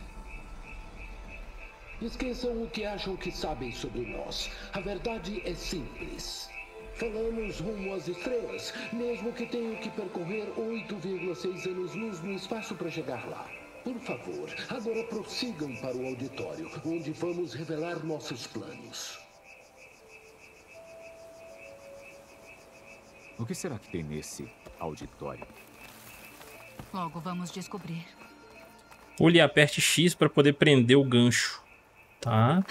[SPEAKER 8] Esqueçam o que acham que sabem sobre nós. A verdade é simples. Falamos rumo às estrelas, mesmo que tenham que percorrer 8,6 anos-luz no espaço para chegar lá. Por favor, agora prossigam para o auditório, onde vamos revelar nossos planos.
[SPEAKER 5] O que será que tem nesse auditório?
[SPEAKER 3] Logo vamos descobrir.
[SPEAKER 2] Pule e aperte X para poder prender o gancho. Tá?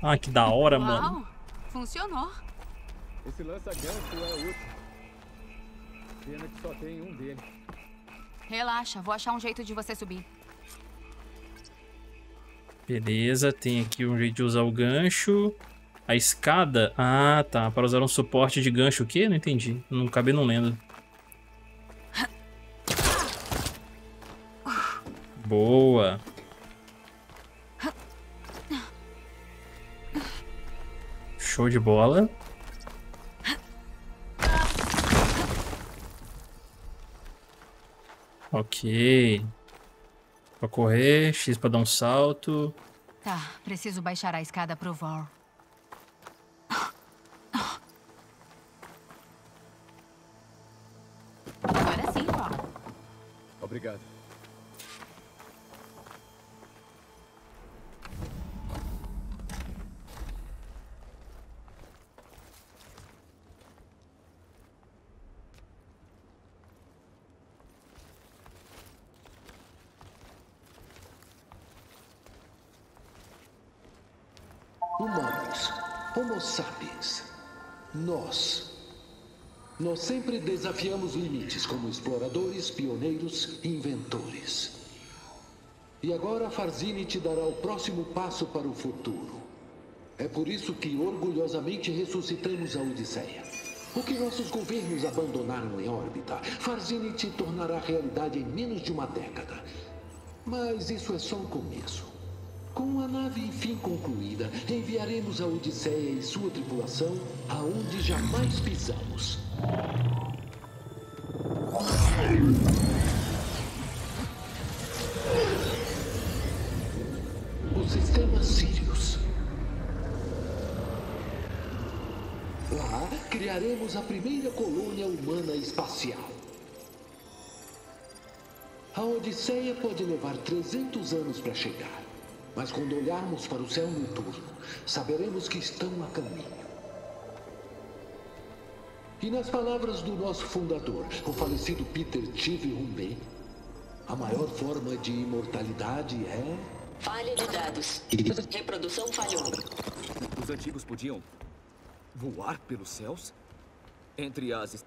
[SPEAKER 2] Ah, que da hora,
[SPEAKER 3] Uau,
[SPEAKER 2] mano.
[SPEAKER 3] Funcionou.
[SPEAKER 9] Esse lança-gancho é útil. Pena que só tem um dele.
[SPEAKER 3] Relaxa, vou achar um jeito de você subir.
[SPEAKER 2] Beleza, tem aqui um jeito de usar o gancho. A escada? Ah, tá. Para usar um suporte de gancho. O quê? Não entendi. Não acabei não lendo. Boa. Show de bola. Ok. Pra correr, X pra dar um salto.
[SPEAKER 3] Tá, preciso baixar a escada pro Vor.
[SPEAKER 8] Nós. Nós sempre desafiamos limites como exploradores, pioneiros, inventores. E agora Farzini te dará o próximo passo para o futuro. É por isso que orgulhosamente ressuscitamos a Odisseia. O que nossos governos abandonaram em órbita, Farzini te tornará realidade em menos de uma década. Mas isso é só o começo. Com a nave enfim concluída, enviaremos a Odisseia e sua tripulação aonde jamais pisamos. O sistema Sirius. Lá criaremos a primeira colônia humana espacial. A Odisseia pode levar 300 anos para chegar. Mas quando olharmos para o céu noturno, saberemos que estão a caminho. E nas palavras do nosso fundador, o falecido Peter Tive Rumbey, a maior forma de imortalidade é.
[SPEAKER 7] Falha de dados. Reprodução falhou.
[SPEAKER 5] Os antigos podiam voar pelos céus? Entre as.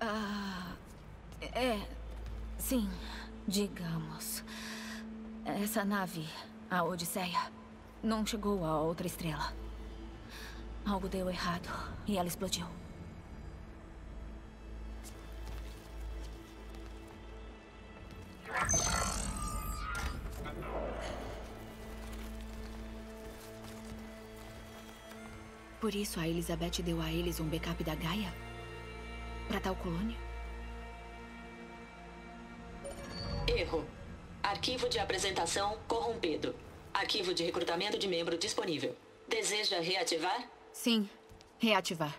[SPEAKER 4] Ah. É. Sim, digamos. Essa nave, a Odisseia,
[SPEAKER 3] não chegou a outra estrela. Algo deu errado e ela explodiu. Por isso a Elizabeth deu a eles um backup da Gaia? Para tal colônia?
[SPEAKER 7] Erro. Arquivo de apresentação corrompido. Arquivo de recrutamento de membro disponível. Deseja reativar?
[SPEAKER 3] Sim, reativar.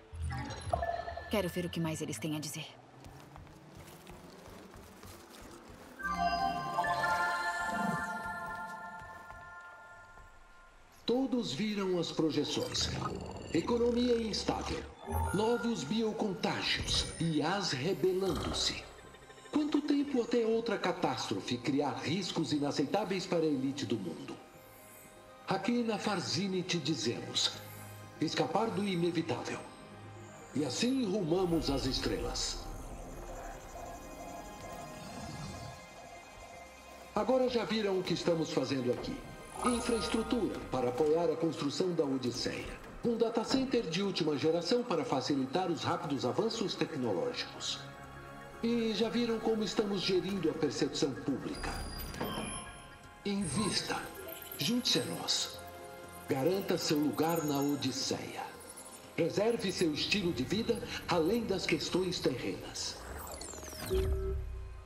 [SPEAKER 3] Quero ver o que mais eles têm a dizer.
[SPEAKER 8] Todos viram as projeções. Economia instável, novos biocontágios e as rebelando-se. Quanto tempo até outra catástrofe criar riscos inaceitáveis para a elite do mundo? Aqui na Farzine te dizemos: escapar do inevitável. E assim rumamos às estrelas. Agora já viram o que estamos fazendo aqui. Infraestrutura para apoiar a construção da Odisseia. Um data center de última geração para facilitar os rápidos avanços tecnológicos. E já viram como estamos gerindo a percepção pública. Invista. Junte-se a nós. Garanta seu lugar na Odisseia. Preserve seu estilo de vida além das questões terrenas.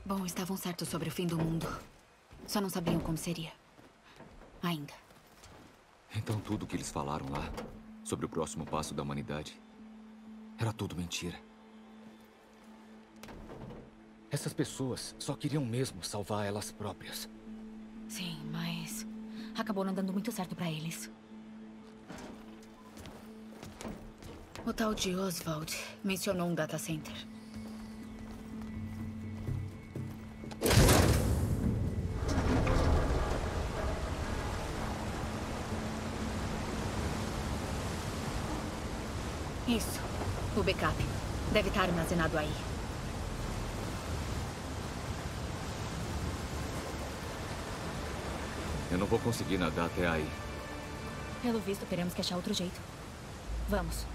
[SPEAKER 3] Bom, estavam certos sobre o fim do mundo. Só não sabiam como seria. Ainda.
[SPEAKER 5] Então tudo o que eles falaram lá, sobre o próximo passo da humanidade, era tudo mentira. Essas pessoas só queriam mesmo salvar elas próprias.
[SPEAKER 3] Sim, mas acabou não dando muito certo pra eles. O tal de Oswald mencionou um data center. Isso. O backup. Deve estar armazenado aí.
[SPEAKER 5] Eu não vou conseguir nadar até aí.
[SPEAKER 3] Pelo visto, teremos que achar outro jeito. Vamos.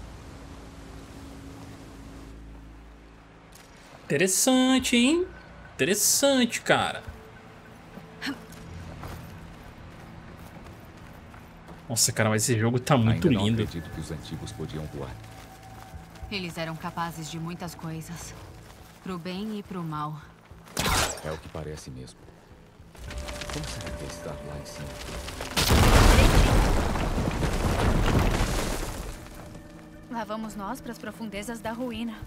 [SPEAKER 2] Interessante, hein? Interessante, cara. Nossa, cara, mas esse jogo tá muito
[SPEAKER 5] Ainda não
[SPEAKER 2] lindo.
[SPEAKER 5] acredito que os antigos podiam voar.
[SPEAKER 10] Eles eram capazes de muitas coisas. Pro bem e pro mal.
[SPEAKER 5] É o que parece mesmo. Como será que é estar lá em cima?
[SPEAKER 3] Lá vamos nós para as profundezas da ruína.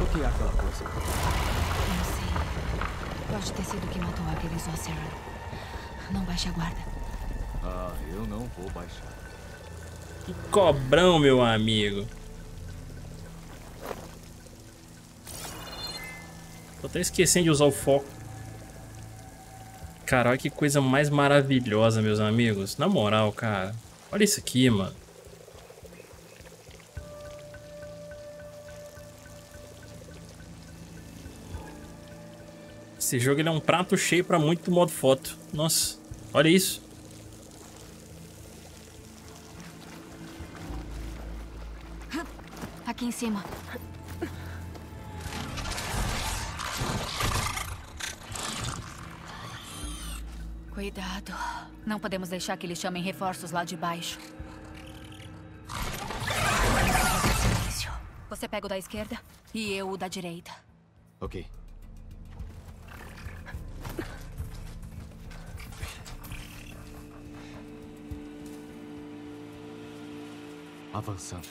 [SPEAKER 5] O que é aquela coisa?
[SPEAKER 10] Eu sei. Pode ter sido o que matou aqueles Oseram. Não baixe a guarda.
[SPEAKER 5] Ah, eu não vou baixar.
[SPEAKER 2] Que cobrão, meu amigo. Tô até esquecendo de usar o foco. Cara, olha que coisa mais maravilhosa, meus amigos. Na moral, cara. Olha isso aqui, mano. Esse jogo ele é um prato cheio pra muito modo foto. Nossa, olha isso.
[SPEAKER 10] Aqui em cima.
[SPEAKER 3] Cuidado. Não podemos deixar que eles chamem reforços lá de baixo. Você pega o da esquerda e eu o da direita.
[SPEAKER 5] Ok. Avançando.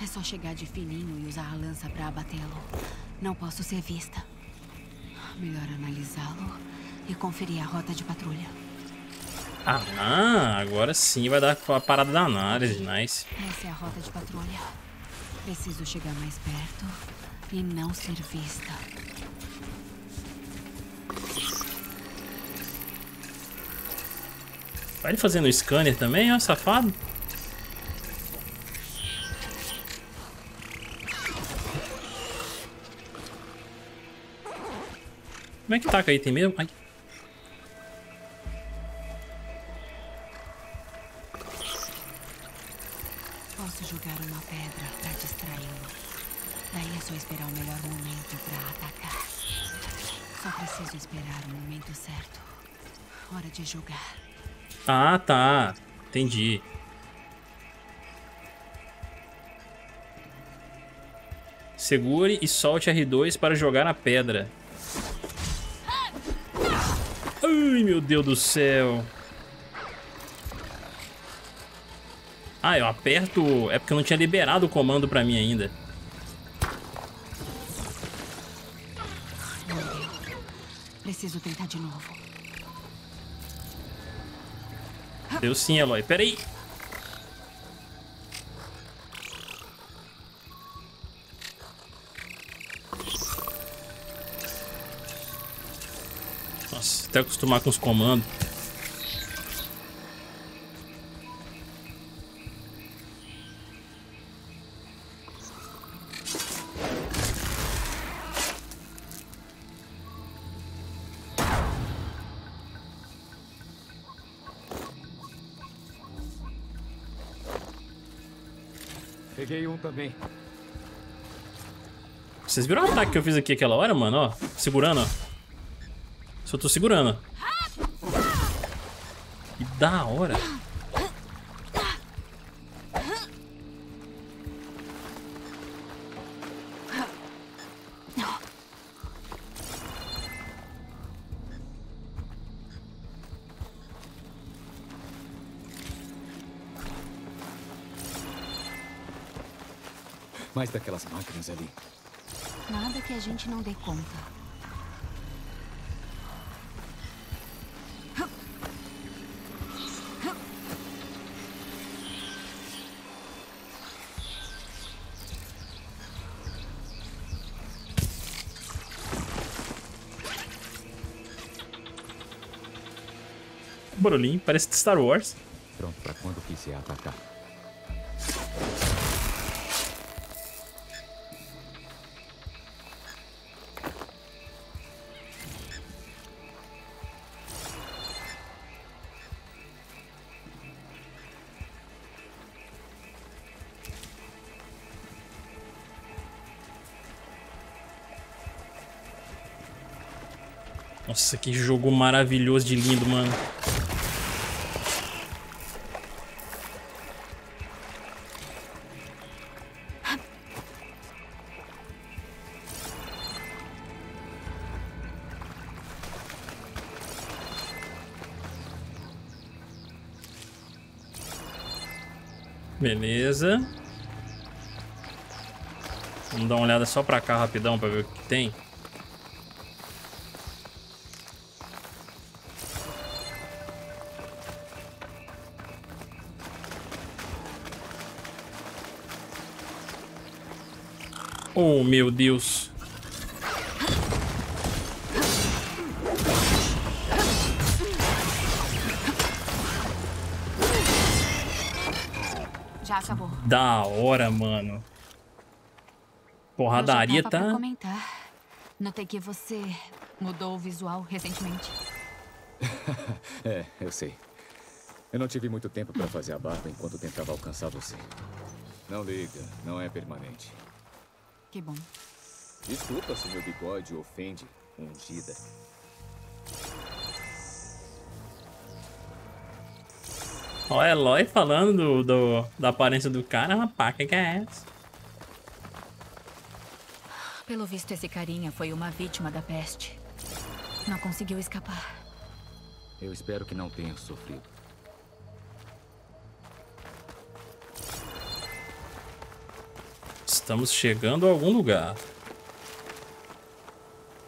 [SPEAKER 10] É só chegar de fininho e usar a lança pra abatê-lo. Não posso ser vista. Melhor analisá-lo e conferir a rota de patrulha.
[SPEAKER 2] Ah, agora sim vai dar a parada da análise, nice.
[SPEAKER 10] Essa é a rota de patrulha. Preciso chegar mais perto e não ser vista.
[SPEAKER 2] Vai ele fazendo o scanner também, ó, safado. Como é que taca aí? Tem mesmo? Ai. Ah, tá. Entendi. Segure e solte R2 para jogar na pedra. Ai, meu Deus do céu. Ah, eu aperto... É porque eu não tinha liberado o comando pra mim ainda.
[SPEAKER 3] Preciso tentar de novo.
[SPEAKER 2] Deu sim, Eloy. Peraí. Nossa, até acostumar com os comandos.
[SPEAKER 5] Também.
[SPEAKER 2] Vocês viram o ataque que eu fiz aqui aquela hora, mano? Ó, segurando, ó. Só tô segurando. Que da hora.
[SPEAKER 5] Mais daquelas máquinas ali.
[SPEAKER 3] Nada que a gente não dê conta.
[SPEAKER 2] Barulhinho, parece de Star Wars.
[SPEAKER 5] Pronto pra quando quiser atacar.
[SPEAKER 2] Nossa, que jogo maravilhoso de lindo, mano. Beleza. Vamos dar uma olhada só pra cá rapidão pra ver o que tem. Oh, meu Deus.
[SPEAKER 3] Já acabou.
[SPEAKER 2] Da hora, mano. Porradaria tá.
[SPEAKER 3] comentar. Notei que você mudou o visual recentemente.
[SPEAKER 5] É, eu sei. Eu não tive muito tempo pra fazer a barba enquanto tentava alcançar você. Não liga, não é permanente.
[SPEAKER 3] Que bom.
[SPEAKER 5] Desculpa se meu bigode ofende ungida.
[SPEAKER 2] Ó, Eloy falando do, do- da aparência do cara, rapaz, que que é essa?
[SPEAKER 3] Pelo visto, esse carinha foi uma vítima da peste. Não conseguiu escapar.
[SPEAKER 5] Eu espero que não tenha sofrido.
[SPEAKER 2] Estamos chegando a algum lugar.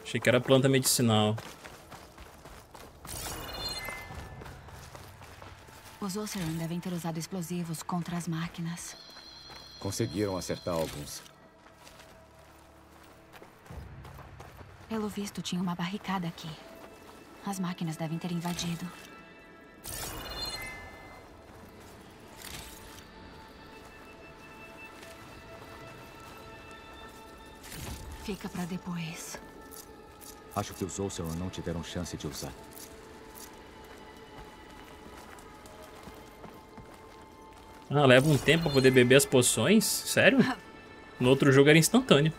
[SPEAKER 2] Achei que era planta medicinal.
[SPEAKER 3] Os Osseran devem ter usado explosivos contra as máquinas.
[SPEAKER 5] Conseguiram acertar alguns.
[SPEAKER 3] Pelo visto, tinha uma barricada aqui. As máquinas devem ter invadido. Fica pra depois.
[SPEAKER 5] Acho que os Ocean não tiveram chance de usar.
[SPEAKER 2] Ah, leva um tempo pra poder beber as poções? Sério? No outro jogo era instantâneo.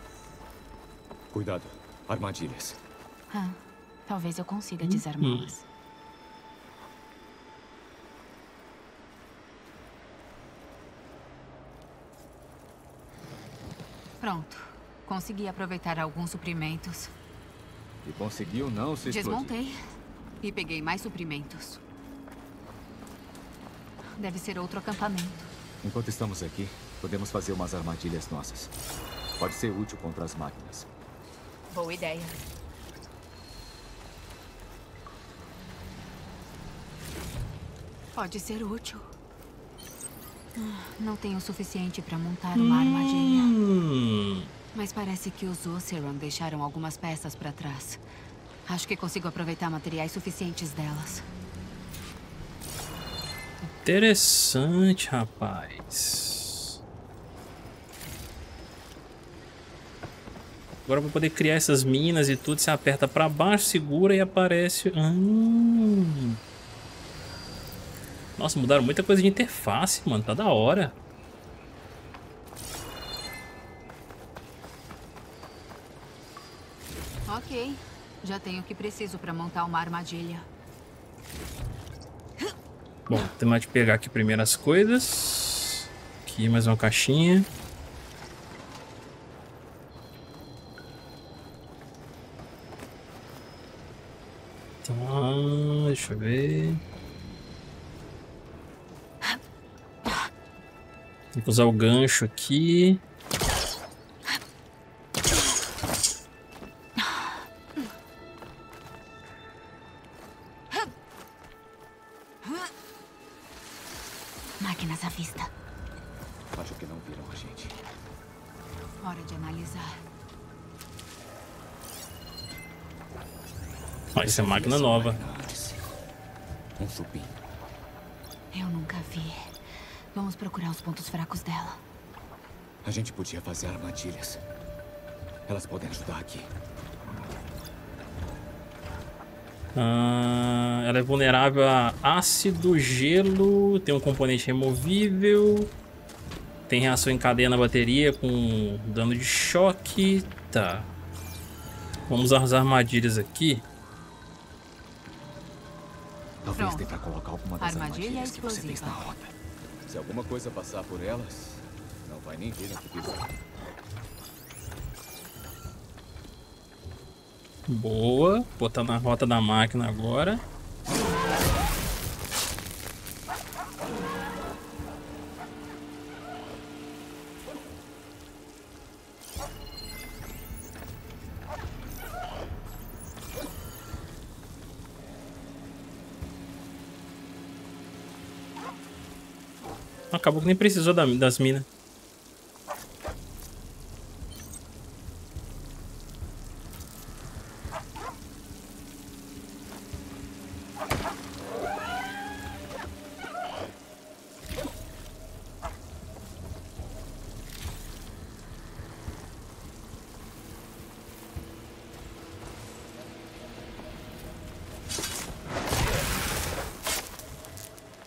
[SPEAKER 5] Cuidado. Armadilhas.
[SPEAKER 3] Ah, talvez eu consiga desarmá-las. Pronto. Consegui aproveitar alguns suprimentos.
[SPEAKER 5] E conseguiu não se explodir.
[SPEAKER 3] Desmontei e peguei mais suprimentos. Deve ser outro acampamento.
[SPEAKER 5] Enquanto estamos aqui, podemos fazer umas armadilhas nossas. Pode ser útil contra as máquinas.
[SPEAKER 3] Boa ideia. Pode ser útil. Ah, Não tenho o suficiente para montar uma armadilha. Mas parece que os Oceran deixaram algumas peças para trás. Acho que consigo aproveitar materiais suficientes delas.
[SPEAKER 2] Interessante, rapaz. Agora pra poder criar essas minas e tudo, você aperta pra baixo, segura e aparece... Hum. Nossa, mudaram muita coisa de interface, mano. Tá da hora.
[SPEAKER 3] Ok. Já tenho o que preciso para montar uma armadilha.
[SPEAKER 2] Bom, temos de pegar aqui primeiro as coisas. Aqui mais uma caixinha. Tá, deixa eu ver. Tem que usar o gancho aqui. Isso é máquina nova.
[SPEAKER 5] Um chupim.
[SPEAKER 3] Eu nunca vi. Vamos procurar os pontos fracos dela.
[SPEAKER 5] A gente podia fazer armadilhas. Elas podem ajudar aqui.
[SPEAKER 2] Ah, ela é vulnerável a ácido, gelo, tem um componente removível, tem reação em cadeia na bateria com dano de choque. Tá. Vamos usar as armadilhas aqui.
[SPEAKER 3] Armadilha
[SPEAKER 5] armadilhas que você fez
[SPEAKER 3] explosiva.
[SPEAKER 5] na rota. Se alguma coisa passar por elas, não vai nem ver onde pisar.
[SPEAKER 2] Boa. Botar na rota da máquina agora. Acabou que nem precisou da- das minas.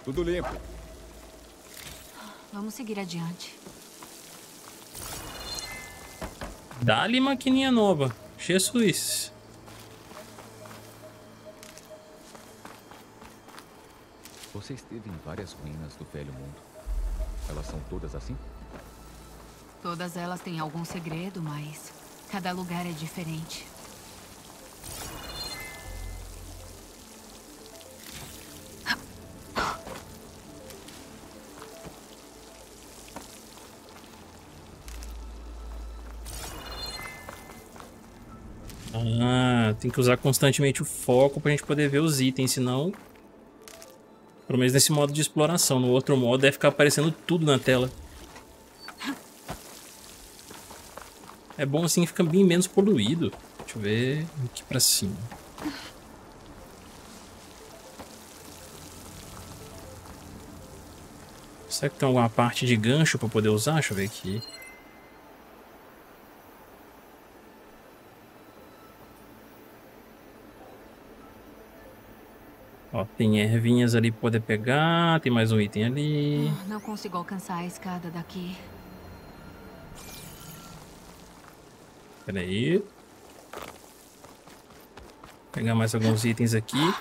[SPEAKER 5] Tudo limpo.
[SPEAKER 3] Vamos seguir adiante.
[SPEAKER 2] Dá-lhe maquininha nova. Jesus.
[SPEAKER 5] Você esteve em várias ruínas do Velho Mundo. Elas são todas assim?
[SPEAKER 3] Todas elas têm algum segredo, mas cada lugar é diferente.
[SPEAKER 2] Tem que usar constantemente o foco pra gente poder ver os itens, senão... Pelo menos nesse modo de exploração. No outro modo deve ficar aparecendo tudo na tela. É bom assim fica bem menos poluído. Deixa eu ver aqui pra cima. Será que tem alguma parte de gancho pra poder usar? Deixa eu ver aqui. Ó, tem ervinhas ali pra poder pegar. Tem mais um item ali.
[SPEAKER 3] Ah, Não consigo alcançar a escada daqui.
[SPEAKER 2] Pera aí. Pegar mais alguns itens aqui.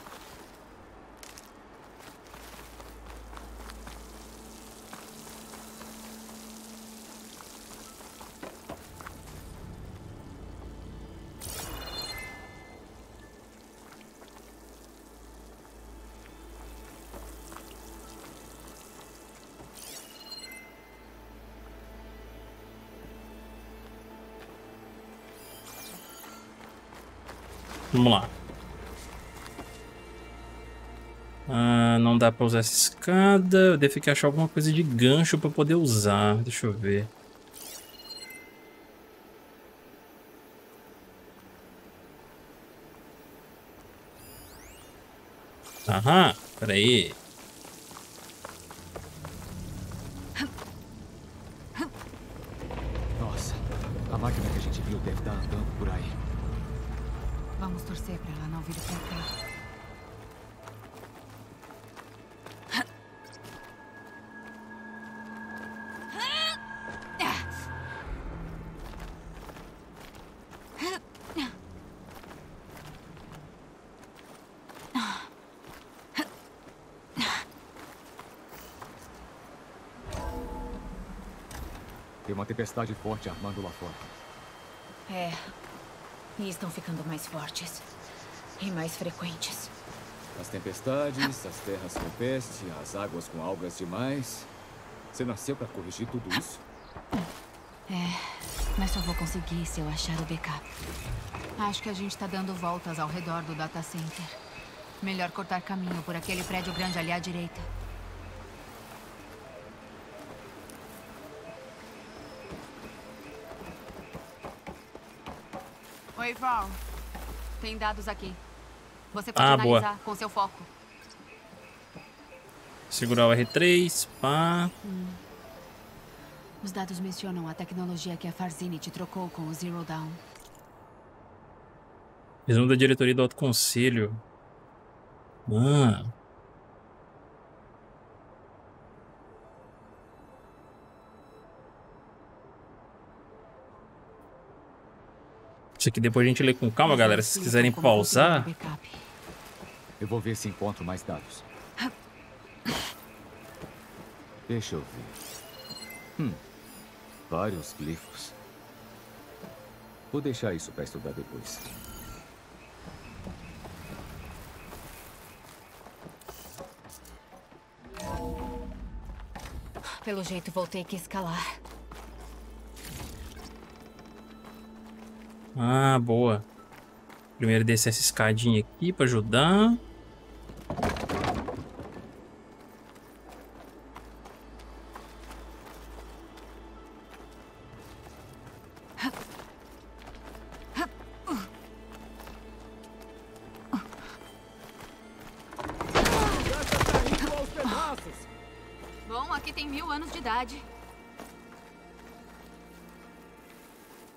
[SPEAKER 2] Dá pra usar essa escada. Eu devo que achar alguma coisa de gancho pra poder usar. Deixa eu ver. Aham, peraí.
[SPEAKER 5] Tempestade forte armando lá fora.
[SPEAKER 11] É. E estão ficando mais fortes. E mais frequentes.
[SPEAKER 5] As tempestades, as terras com peste, as águas com algas demais. Você nasceu para corrigir tudo isso?
[SPEAKER 3] É, mas só vou conseguir se eu achar o backup. Acho que a gente tá dando voltas ao redor do data center. Melhor cortar caminho por aquele prédio grande ali à direita. Val. Tem dados aqui. Você pode
[SPEAKER 2] Ah, boa.
[SPEAKER 3] analisar com seu foco.
[SPEAKER 2] Segurar o R3, pá.
[SPEAKER 3] Os dados mencionam a tecnologia que a Farzinit trocou com o Zero Dawn.
[SPEAKER 2] Resumo da diretoria do Alto Conselho. Mano. Isso aqui depois a gente lê com calma, galera. Se vocês quiserem pausar.
[SPEAKER 5] Eu vou ver se encontro mais dados. Deixa eu ver. Hum. Vários glifos. Vou deixar isso para estudar depois.
[SPEAKER 3] Pelo jeito, vou ter que escalar.
[SPEAKER 2] Ah, boa. Primeiro descer essa escadinha aqui pra ajudar.
[SPEAKER 3] Bom, aqui tem mil anos de idade.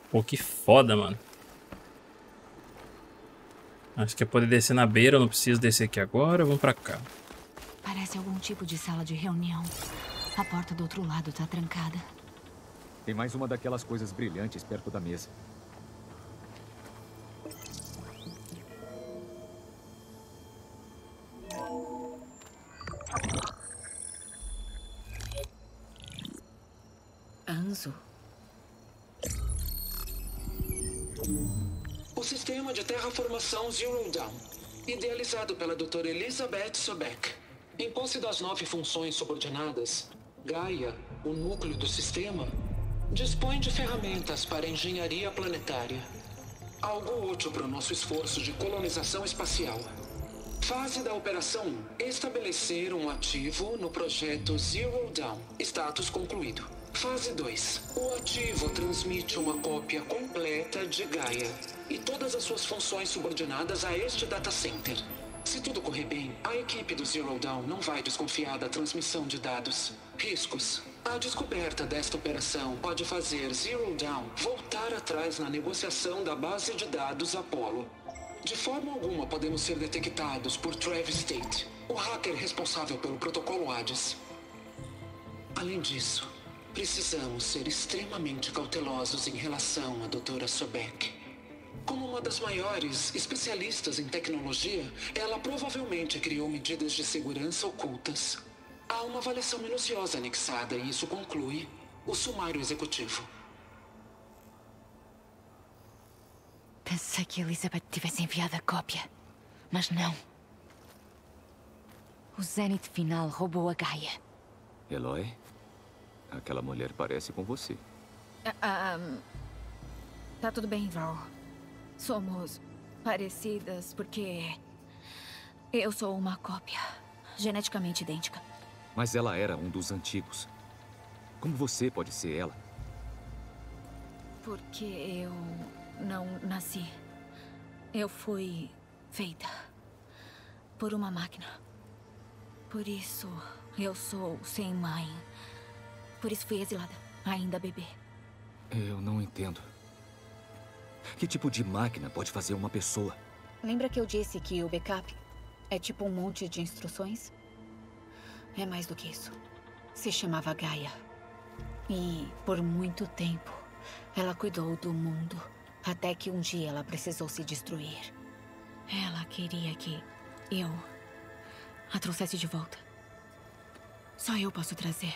[SPEAKER 2] Pô, que foda, mano. Acho que é poder descer na beira, eu não preciso descer aqui agora, vamos pra cá.
[SPEAKER 3] Parece algum tipo de sala de reunião. A porta do outro lado tá trancada.
[SPEAKER 5] Tem mais uma daquelas coisas brilhantes perto da mesa.
[SPEAKER 6] Zero Dawn, idealizado pela doutora Elizabeth Sobeck. Em posse das nove funções subordinadas, Gaia, o núcleo do sistema, dispõe de ferramentas para engenharia planetária. Algo útil para o nosso esforço de colonização espacial. Fase da operação 1. Estabelecer um ativo no projeto Zero Dawn. Status concluído. Fase 2. O ativo transmite uma cópia completa de Gaia e todas as suas funções subordinadas a este data center. Se tudo correr bem, a equipe do Zero Dawn não vai desconfiar da transmissão de dados. Riscos. A descoberta desta operação pode fazer Zero Dawn voltar atrás na negociação da base de dados Apollo. De forma alguma podemos ser detectados por Travis Tate, o hacker responsável pelo protocolo Hades. Além disso, precisamos ser extremamente cautelosos em relação à doutora Sobek. Como uma das maiores especialistas em tecnologia, ela provavelmente criou medidas de segurança ocultas. Há uma avaliação minuciosa anexada e isso conclui o sumário executivo.
[SPEAKER 3] Pensei que Elizabeth tivesse enviado a cópia. Mas não. O Zenith final roubou a Gaia.
[SPEAKER 5] Eloy? Aquela mulher parece com você.
[SPEAKER 12] Ah, ah, tá tudo bem, Val. Somos parecidas porque eu sou uma cópia geneticamente idêntica.
[SPEAKER 5] Mas ela era um dos antigos. Como você pode ser ela?
[SPEAKER 12] Porque eu não nasci. Eu fui feita por uma máquina. Por isso eu sou sem mãe. Por isso fui exilada, ainda bebê.
[SPEAKER 5] Eu não entendo. Que tipo de máquina pode fazer uma pessoa?
[SPEAKER 3] Lembra que eu disse que o backup é tipo um monte de instruções? É mais do que isso. Se chamava Gaia. E por muito tempo ela cuidou do mundo. Até que um dia ela precisou se destruir. Ela queria que eu a trouxesse de volta. Só eu posso trazer.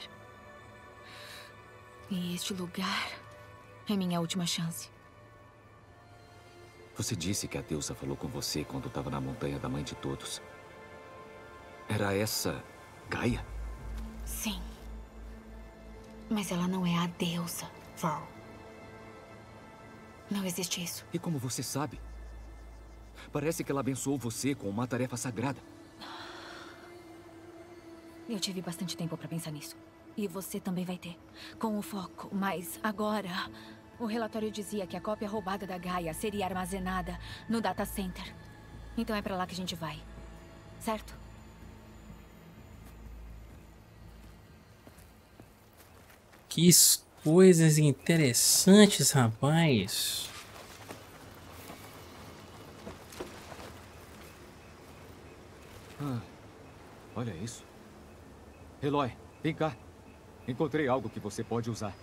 [SPEAKER 3] E este lugar é minha última chance.
[SPEAKER 5] Você disse que a deusa falou com você quando estava na montanha da mãe de todos. Era essa Gaia?
[SPEAKER 3] Sim. Mas ela não é a deusa, Val. Não existe isso.
[SPEAKER 5] E como você sabe? Parece que ela abençoou você com uma tarefa sagrada.
[SPEAKER 12] Eu tive bastante tempo para pensar nisso. E você também vai ter. Com o foco. Mas agora... O relatório dizia que a cópia roubada da Gaia seria armazenada no data center. Então é para lá que a gente vai. Certo?
[SPEAKER 2] Que coisas interessantes, rapaz.
[SPEAKER 5] Ah, olha isso. Eloy, vem cá. Encontrei algo que você pode usar.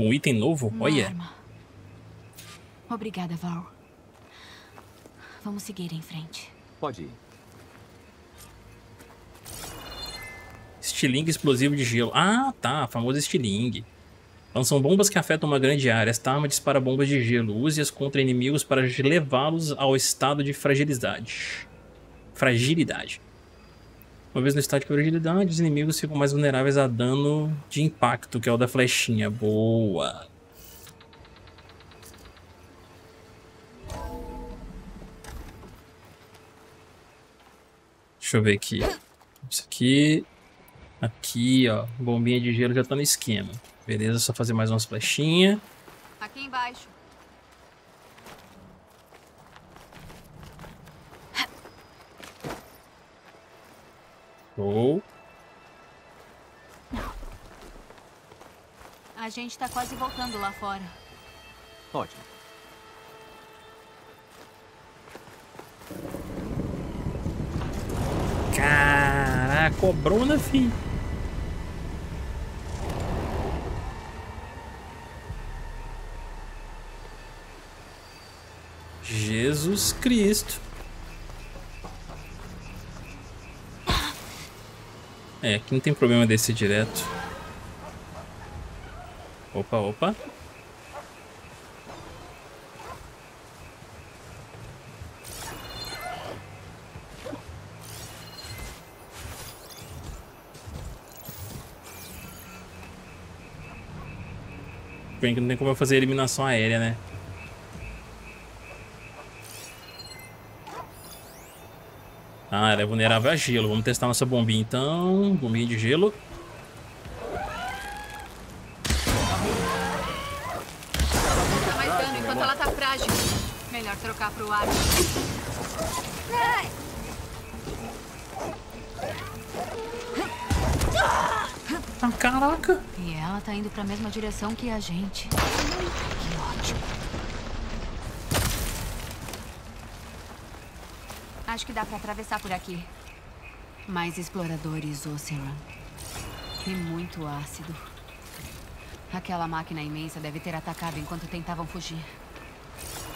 [SPEAKER 2] Um item novo?
[SPEAKER 3] Uma
[SPEAKER 2] olha.
[SPEAKER 3] Arma. Obrigada, Val. Vamos seguir em frente.
[SPEAKER 5] Pode ir.
[SPEAKER 2] Estilingue explosivo de gelo. Ah, tá. Famoso estilingue. Lançam bombas que afetam uma grande área. Esta arma dispara bombas de gelo. Use-as contra inimigos para levá-los ao estado de fragilidade. Fragilidade. Uma vez no estado de fragilidade, os inimigos ficam mais vulneráveis a dano de impacto, que é o da flechinha. Boa. Deixa eu ver aqui. Isso aqui. Aqui, ó. Bombinha de gelo já tá no esquema. Beleza, só fazer mais umas flechinhas.
[SPEAKER 3] Aqui embaixo.
[SPEAKER 2] Show.
[SPEAKER 3] A gente tá quase voltando lá fora.
[SPEAKER 5] Ótimo.
[SPEAKER 2] Caraca, cobrona, fi. Jesus Cristo. É, aqui não tem problema descer direto. Opa, opa. Bem que não tem como eu fazer eliminação aérea, né? Ah, ela é vulnerável a gelo. Vamos testar nossa bombinha então. Bombinha de gelo.
[SPEAKER 3] Dá mais dano enquanto ela tá frágil. Melhor trocar pro ar.
[SPEAKER 2] Ah, caraca.
[SPEAKER 3] E ela tá indo pra mesma direção que a gente. Acho que dá pra atravessar por aqui. Mais exploradores, Ocean. E muito ácido. Aquela máquina imensa deve ter atacado enquanto tentavam fugir.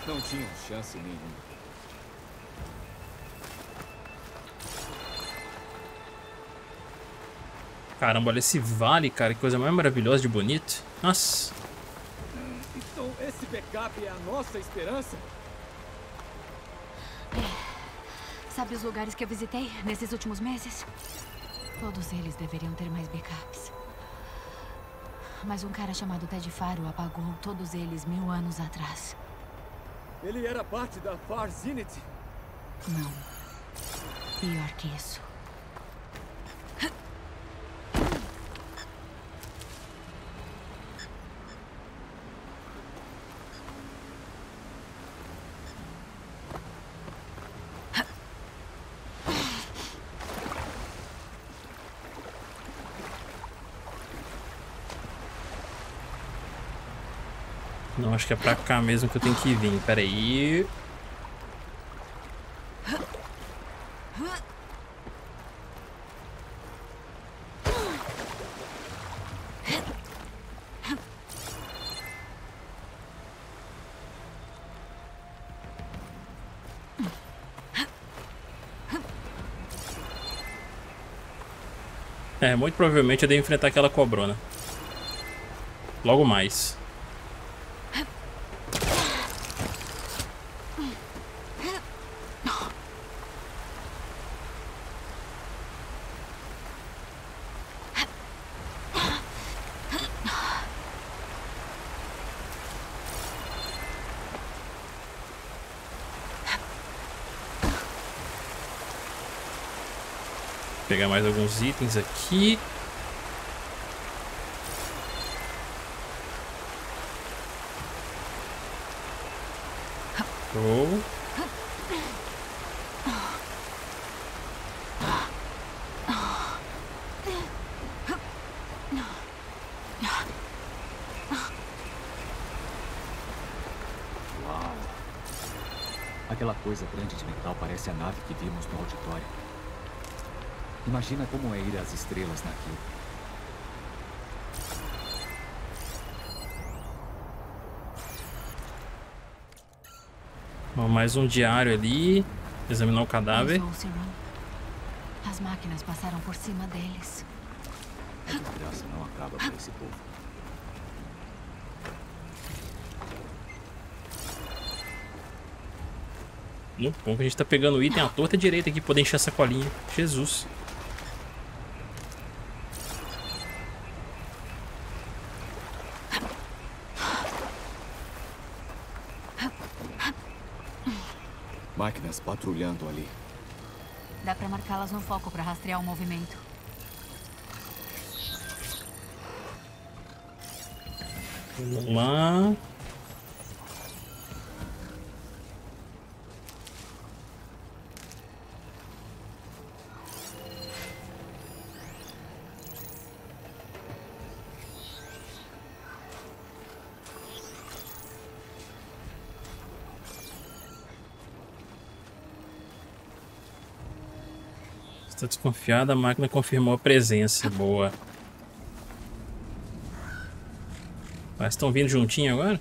[SPEAKER 6] Não tinham chance nenhuma.
[SPEAKER 2] Caramba, olha esse vale, cara. Que coisa mais maravilhosa de bonito. Nossa.
[SPEAKER 9] Então esse backup é a nossa esperança?
[SPEAKER 3] Sabe os lugares que eu visitei nesses últimos meses? Todos eles deveriam ter mais backups. Mas um cara chamado Ted Faro apagou todos eles mil anos atrás.
[SPEAKER 9] Ele era parte da Far Zenith?
[SPEAKER 3] Não. Pior que isso.
[SPEAKER 2] Acho que é pra cá mesmo que eu tenho que vir. Pera aí. É, muito provavelmente eu devo enfrentar aquela cobrona. Logo mais. Mais alguns itens aqui. Show.
[SPEAKER 6] Uau! Aquela coisa grande de metal parece a nave que vimos no auditório. Imagina como é ir às estrelas naquilo.
[SPEAKER 2] Bom, mais um diário ali. Examinar o cadáver.
[SPEAKER 3] As máquinas passaram por cima deles.
[SPEAKER 6] A desgraça não acaba para esse povo.
[SPEAKER 2] Bom que a gente tá pegando o item à torta direita aqui, poder encher a sacolinha. Jesus.
[SPEAKER 6] Máquinas patrulhando ali.
[SPEAKER 3] Dá pra marcá-las no foco pra rastrear o movimento.
[SPEAKER 2] Vamos lá. Está desconfiada, a máquina confirmou a presença. Boa. Mas estão vindo juntinho agora?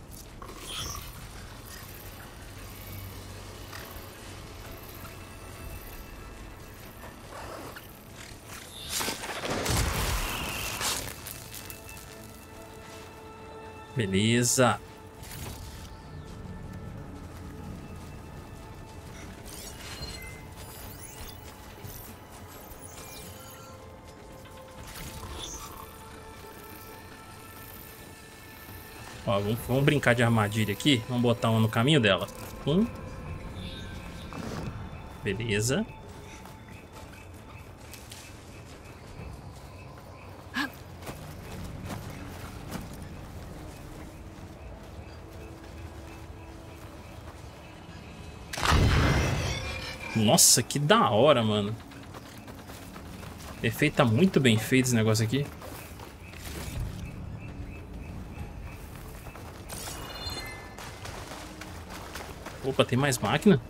[SPEAKER 2] Beleza. Vamos, vamos brincar de armadilha aqui. Vamos botar uma no caminho dela. Um. Beleza. Nossa, que da hora, mano. O efeito tá muito bem feito esse negócio aqui. Opa, tem mais máquina?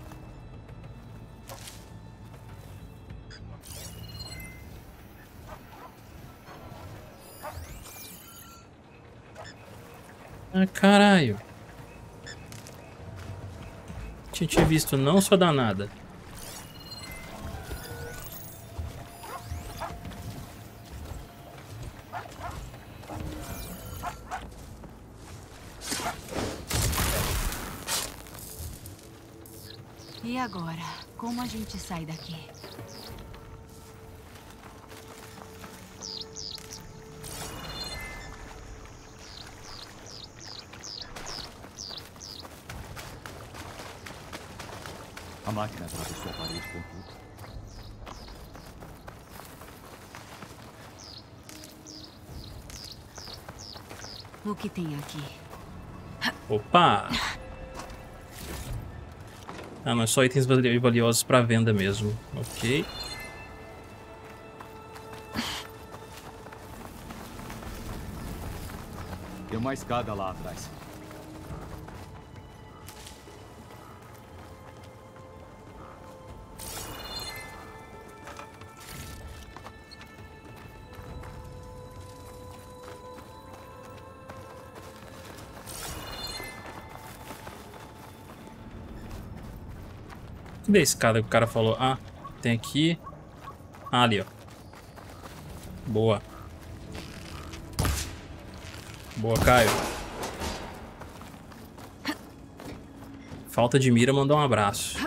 [SPEAKER 2] Ah, caralho. Tinha visto não, sua danada.
[SPEAKER 3] Como a gente sai daqui?
[SPEAKER 6] A máquina atravessou a parede com tudo.
[SPEAKER 3] O que tem aqui?
[SPEAKER 2] Opa! Ah, não, é só itens vali- valiosos pra venda mesmo. Ok.
[SPEAKER 6] Tem uma escada lá atrás.
[SPEAKER 2] Cadê a escada que o cara falou? Ah, tem aqui. Ah, ali, ó. Boa. Boa, Caio. Falta de mira mandou um abraço.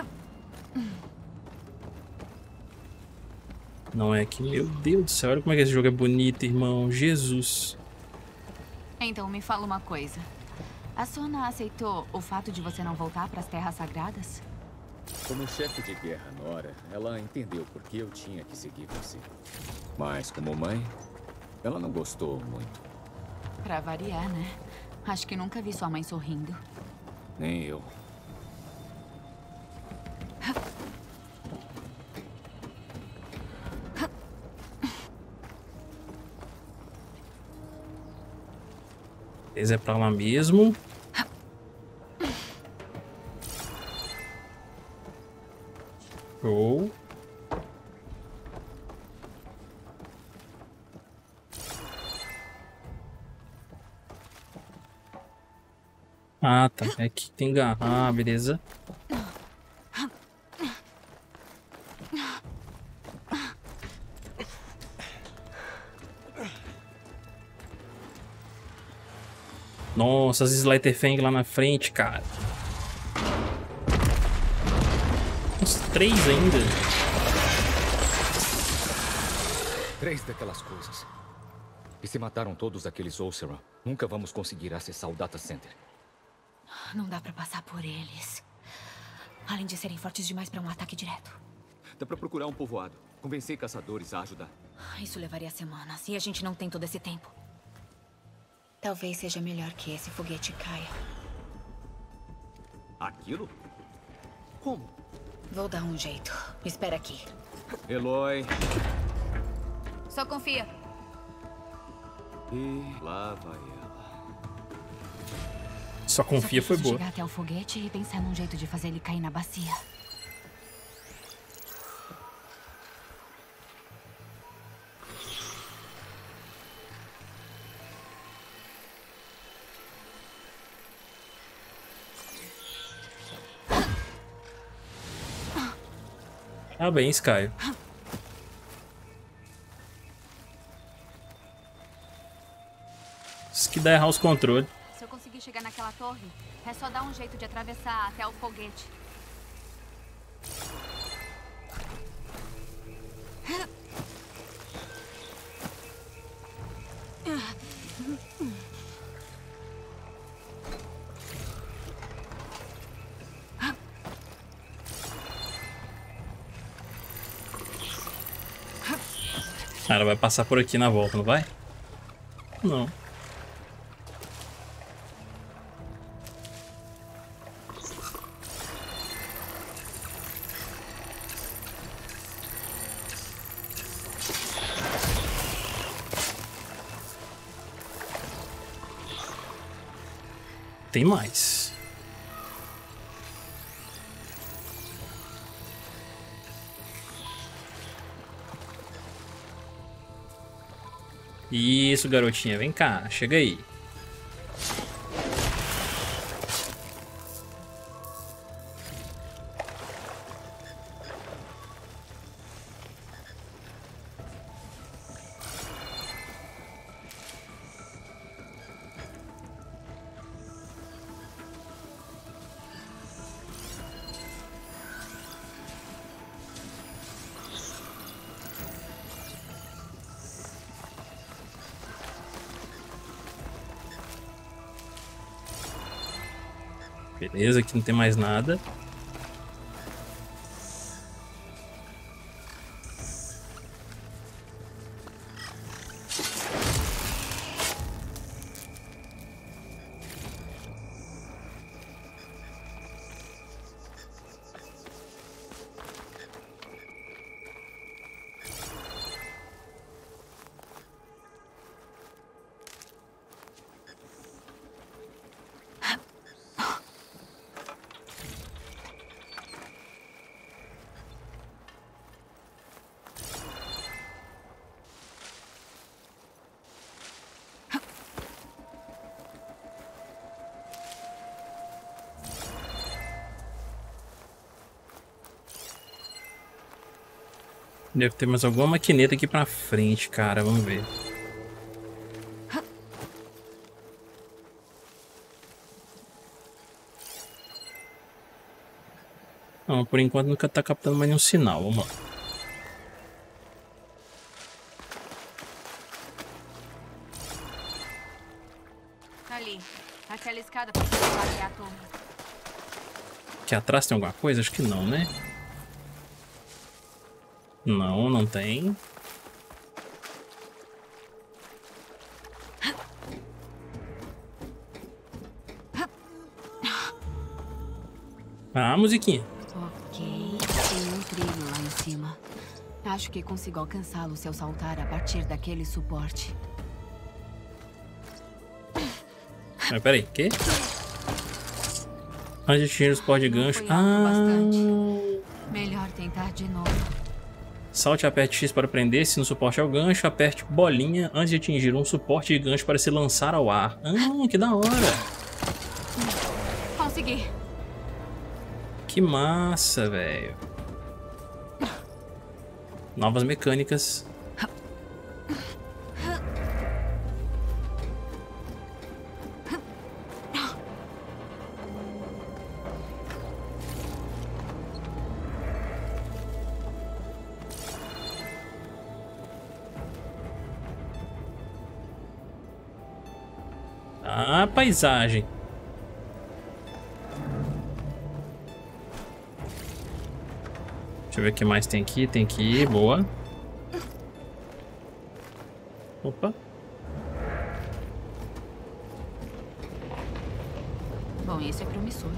[SPEAKER 2] Não é aqui. Meu Deus do céu, olha como é que esse jogo é bonito, irmão. Jesus.
[SPEAKER 3] Então me fala uma coisa. A Sona aceitou o fato de você não voltar para as terras sagradas?
[SPEAKER 5] Como chefe de guerra Nora, ela entendeu por que eu tinha que seguir você. Mas como mãe, ela não gostou muito.
[SPEAKER 3] Pra variar, né? Acho que nunca vi sua mãe sorrindo.
[SPEAKER 5] Nem eu.
[SPEAKER 2] Esse é pra lá mesmo. É que tem garra. Ah, beleza. Nossa, as Slytherfang lá na frente, cara. Os três ainda.
[SPEAKER 5] Três daquelas coisas. E se mataram todos aqueles Oseram, nunca vamos conseguir acessar o data center.
[SPEAKER 4] Não dá pra passar por eles. Além de serem fortes demais pra um ataque direto.
[SPEAKER 5] Dá pra procurar um povoado. Convencer caçadores a ajudar.
[SPEAKER 4] Isso levaria semanas e a gente não tem todo esse tempo. Talvez seja melhor que esse foguete caia.
[SPEAKER 5] Aquilo? Como?
[SPEAKER 4] Vou dar um jeito. Espera aqui.
[SPEAKER 5] Eloy.
[SPEAKER 3] Só confia.
[SPEAKER 5] E lá vai ela.
[SPEAKER 2] Só confia
[SPEAKER 3] Só
[SPEAKER 2] foi boa.
[SPEAKER 3] chegar até o foguete e pensar num jeito de fazer ele cair na bacia.
[SPEAKER 2] Parabéns, Caio. Isso que dá errar os controles.
[SPEAKER 3] Chegar naquela torre, é só dar um jeito de atravessar até o foguete.
[SPEAKER 2] Cara, vai passar por aqui na volta, não vai? Não. Tem mais. Isso, garotinha, vem cá, chega aí. Beleza, aqui não tem mais nada. Deve ter mais alguma maquineta aqui pra frente, cara. Vamos ver. Não, por enquanto nunca tá captando mais nenhum sinal. Vamos lá.
[SPEAKER 3] Ali. Aquela escada pra.
[SPEAKER 2] Aqui atrás tem alguma coisa? Acho que não, né? Não, não tem. Ah, musiquinha.
[SPEAKER 3] Ok, tem um trilho lá em cima. Acho que consigo alcançá-lo se eu saltar a partir daquele suporte.
[SPEAKER 2] Mas peraí, o quê? Antes de atingir os pó de gancho. Ah,
[SPEAKER 3] Melhor tentar de novo.
[SPEAKER 2] Salte e aperte X para prender, se no suporte ao gancho, aperte bolinha antes de atingir um suporte de gancho para se lançar ao ar. Ah, que da hora.
[SPEAKER 3] Consegui.
[SPEAKER 2] Que massa, velho. Novas mecânicas. Paisagem. Deixa eu ver o que mais tem aqui. Tem aqui, boa. Opa.
[SPEAKER 3] Bom, isso é promissor.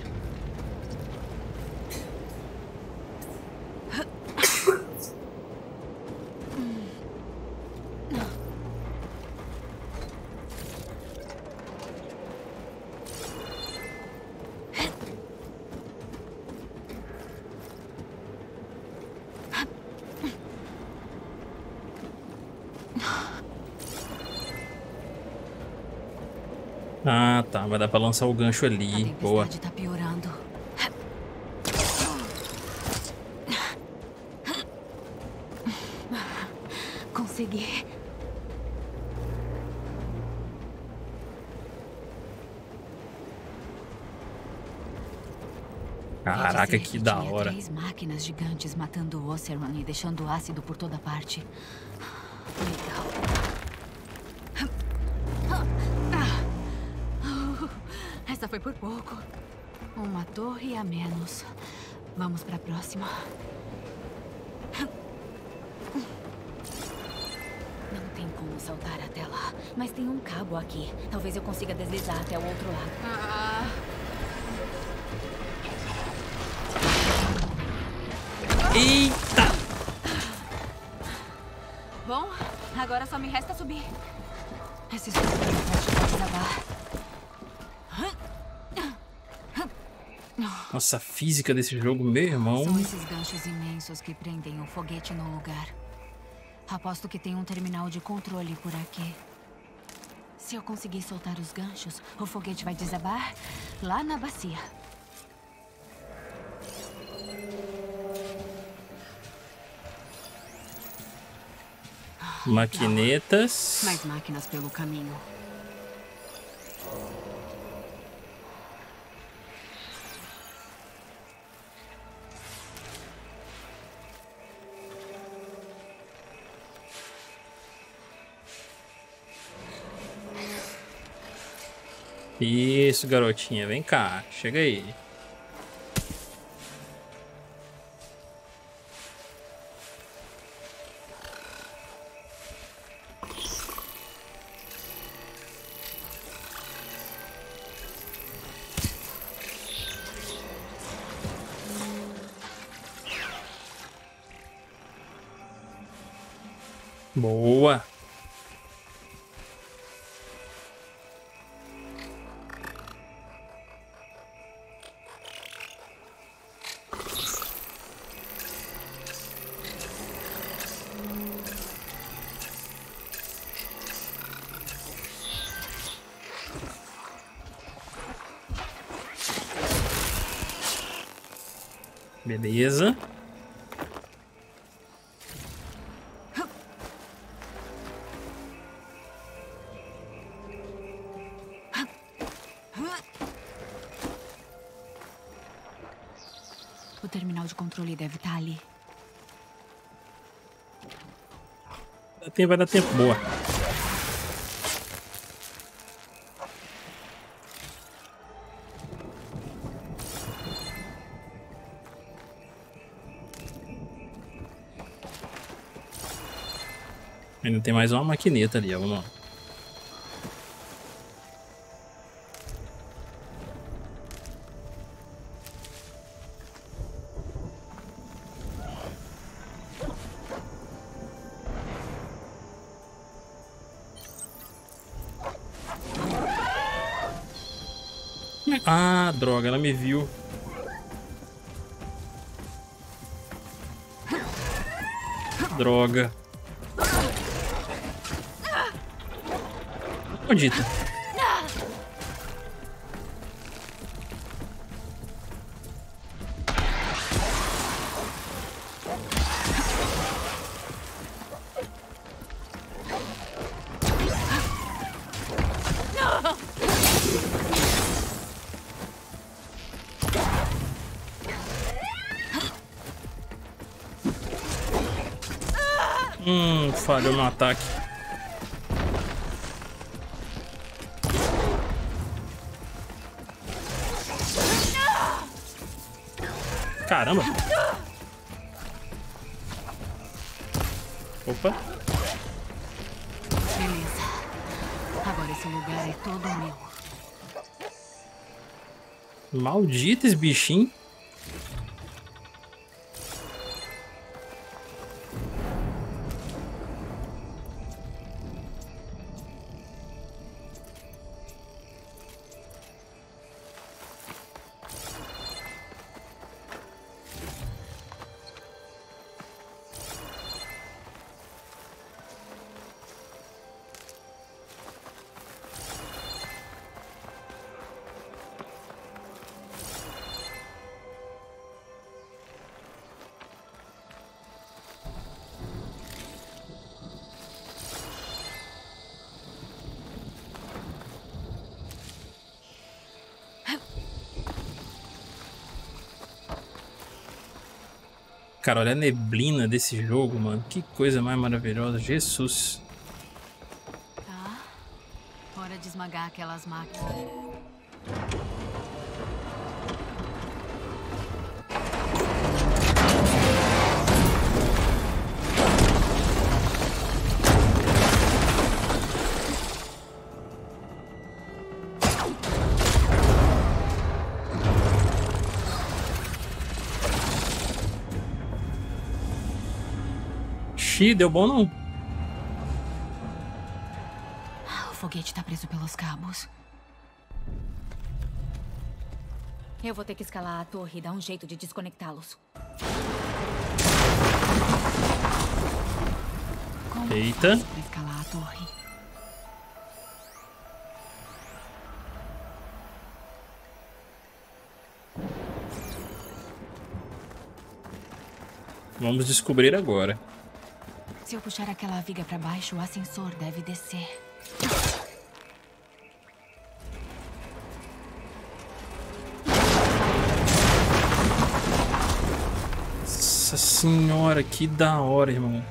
[SPEAKER 2] Dar pra lançar o gancho
[SPEAKER 3] A
[SPEAKER 2] ali. Boa.
[SPEAKER 3] tá piorando. Consegui.
[SPEAKER 2] Caraca, que da hora.
[SPEAKER 3] três máquinas gigantes matando o Ocerman e deixando ácido por toda parte. Próxima. Não tem como saltar até lá, mas tem um cabo aqui. Talvez eu consiga deslizar até o outro lado.
[SPEAKER 2] Eita!
[SPEAKER 3] Bom, agora só me resta subir. Essa
[SPEAKER 2] Nossa, a física desse jogo, meu irmão.
[SPEAKER 3] São esses ganchos imensos que prendem o foguete no lugar. Aposto que tem um terminal de controle por aqui. Se eu conseguir soltar os ganchos, o foguete vai desabar lá na bacia.
[SPEAKER 2] Maquinetas.
[SPEAKER 3] Mais máquinas pelo caminho.
[SPEAKER 2] Isso, garotinha. Vem cá. Chega aí. Boa. Tempo, vai dar tempo. Boa. Ainda tem mais uma maquineta ali, ó. Vamos lá. Droga, ela me viu. Droga. Maldita. Ataque. Caramba. Opa.
[SPEAKER 3] Beleza. Agora esse lugar é todo meu.
[SPEAKER 2] Maldito esse bichinho. Cara, olha a neblina desse jogo, mano. Que coisa mais maravilhosa. Jesus.
[SPEAKER 3] Tá. Hora de esmagar aquelas máquinas.
[SPEAKER 2] Ixi, deu bom não.
[SPEAKER 3] O foguete tá preso pelos cabos.
[SPEAKER 4] Eu vou ter que escalar a torre e dar um jeito de desconectá-los.
[SPEAKER 2] Eita.
[SPEAKER 3] escalar a torre?
[SPEAKER 2] Vamos descobrir agora.
[SPEAKER 3] Se eu puxar aquela viga pra baixo, o ascensor deve descer.
[SPEAKER 2] Nossa senhora, que da hora, irmão.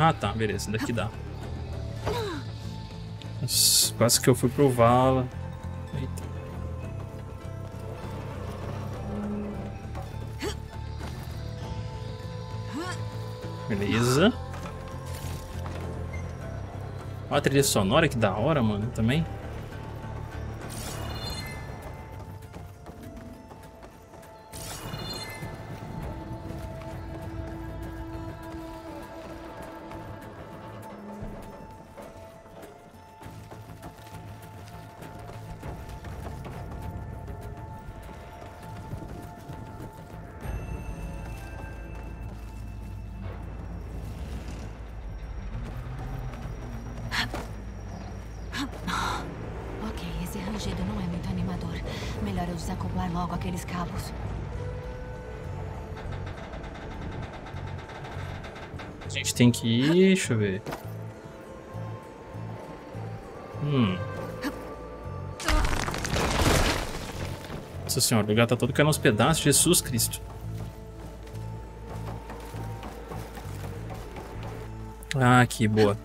[SPEAKER 2] Ah, tá, beleza, daqui dá. Nossa, quase que eu fui pro vala. Eita. Beleza. Olha a trilha sonora, que da hora, mano, também. Deixa eu ver. Hum. Nossa senhora, o lugar tá todo caindo aos pedaços, Jesus Cristo. Ah, aqui, boa.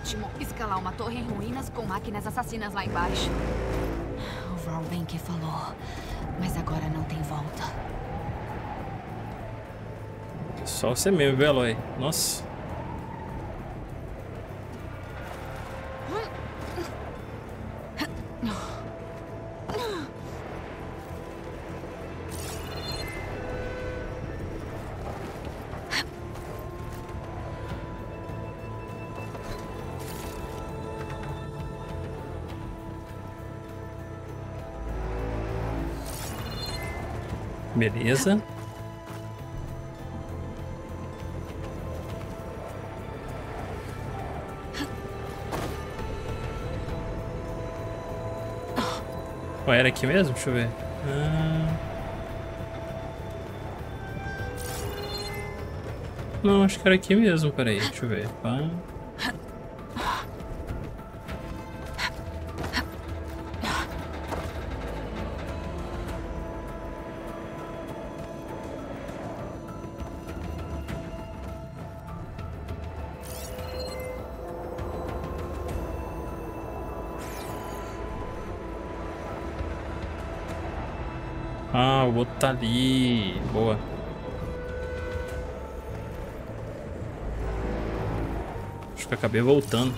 [SPEAKER 3] Ótimo! Escalar uma torre em ruínas com máquinas assassinas lá embaixo. O Val bem que falou, mas agora não tem volta.
[SPEAKER 2] Só você mesmo, viu? Nossa. Beleza. Ó, era aqui mesmo? Deixa eu ver. Ah... Não, acho que era aqui mesmo. Peraí, deixa eu ver. Pá. Tá ali. Boa. Acho que acabei voltando.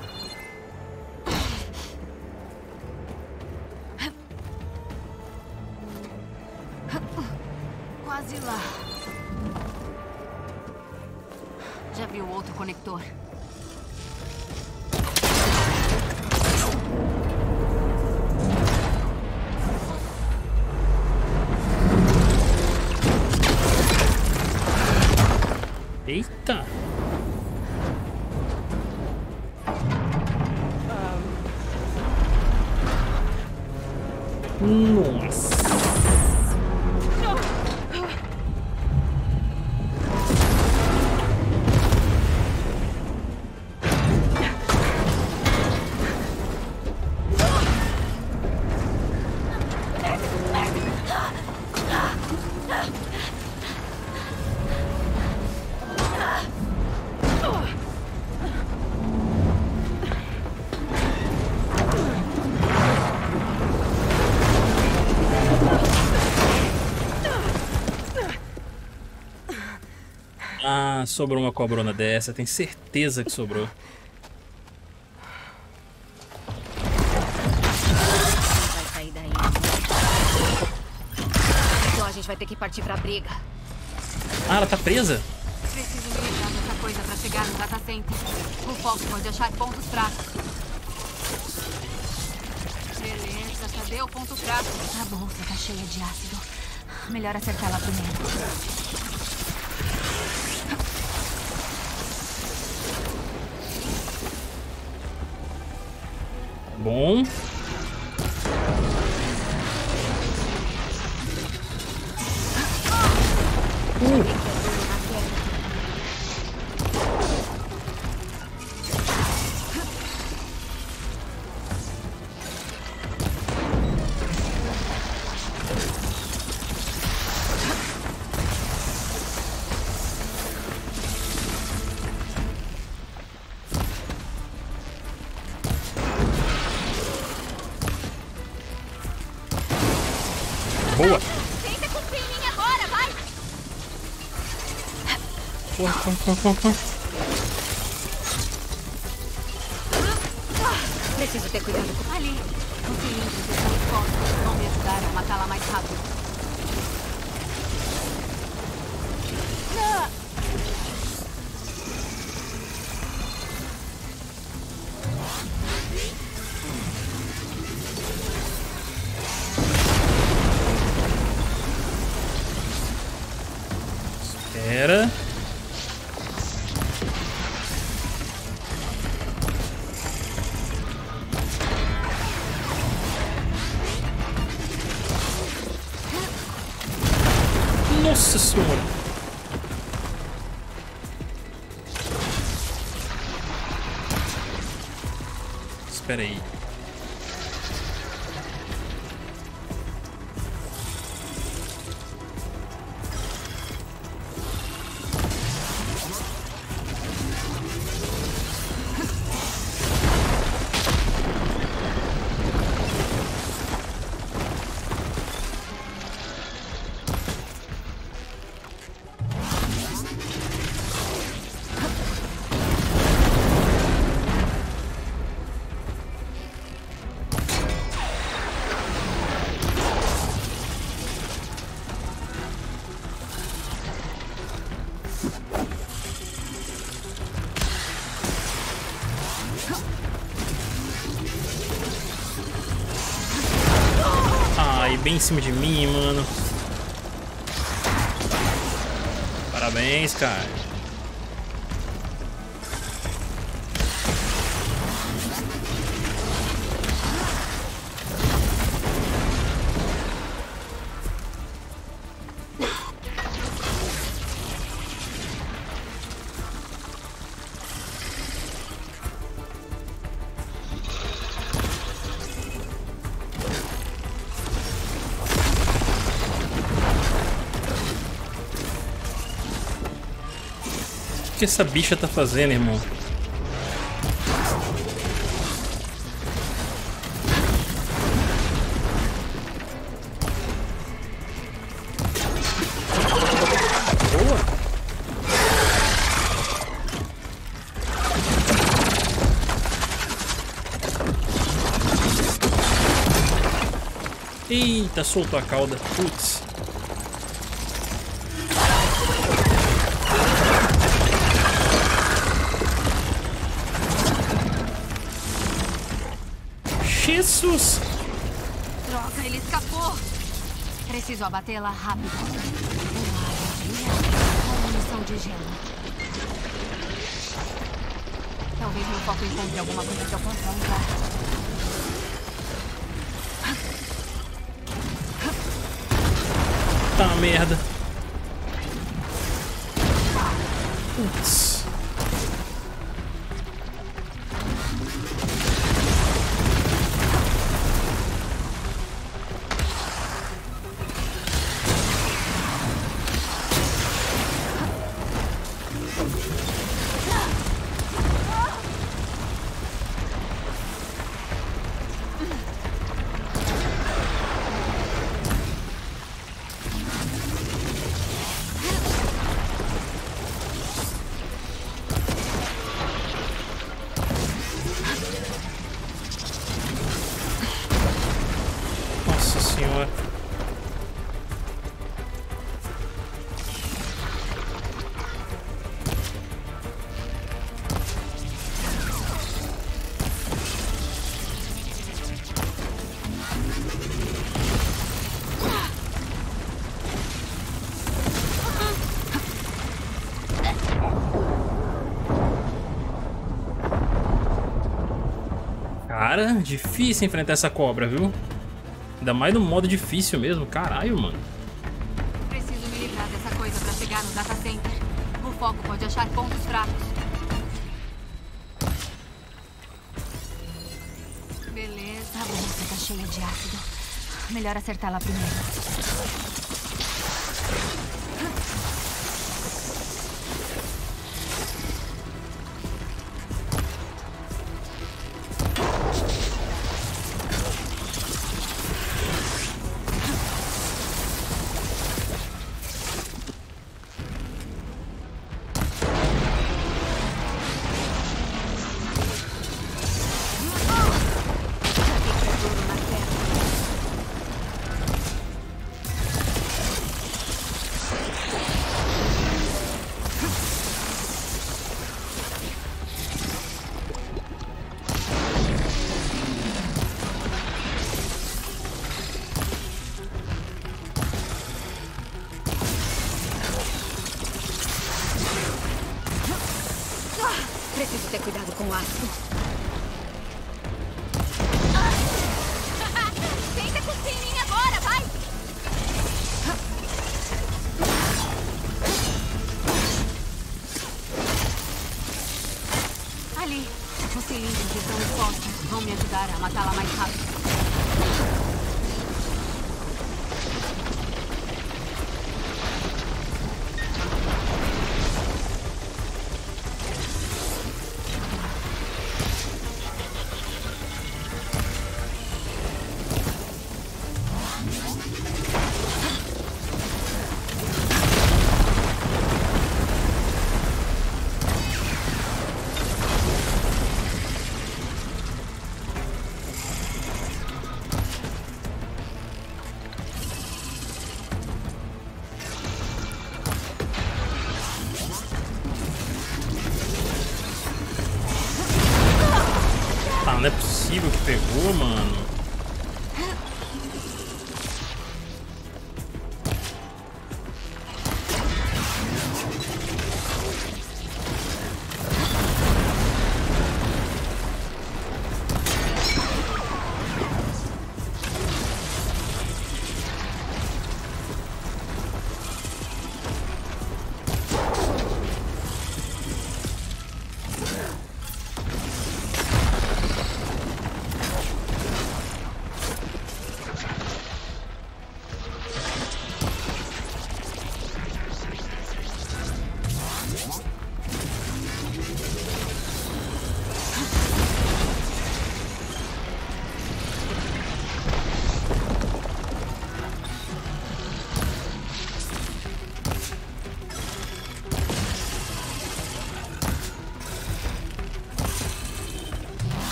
[SPEAKER 2] sobrou uma cobrona dessa, tenho certeza que sobrou. Vai sair daí. Né?
[SPEAKER 3] Então a gente vai ter que partir pra briga.
[SPEAKER 2] Ah, ela tá presa?
[SPEAKER 3] Preciso mijar nessa coisa pra chegar no data center. O foco pode achar pontos fracos. Beleza, cadê o ponto fraco?
[SPEAKER 4] Tá a bolsa tá cheia de ácido. Melhor acertar lá primeiro.
[SPEAKER 2] Bom. Boa.
[SPEAKER 4] Tenta cumprir em mim agora, vai!
[SPEAKER 2] Corre, corre, corre, corre, corre.
[SPEAKER 3] Preciso ter cuidado com ali. Os cilindros estão expostos. Vão me ajudar a matá-la mais rápido.
[SPEAKER 2] Cima de mim, mano. Parabéns, cara. Que essa bicha tá fazendo, irmão? Eita, soltou a cauda. Putz.
[SPEAKER 3] Preciso abatê-la rápido. Com munição de gelo. Talvez meu foco encontre alguma coisa que eu possa usar.
[SPEAKER 2] Tá uma merda. Cara, difícil enfrentar essa cobra, viu? Ainda mais no modo difícil mesmo. Caralho, mano.
[SPEAKER 13] Preciso me livrar dessa coisa pra chegar no data center. O foco pode achar pontos fracos. Beleza.
[SPEAKER 3] A bolsa tá cheia de ácido. Melhor acertá-la primeiro.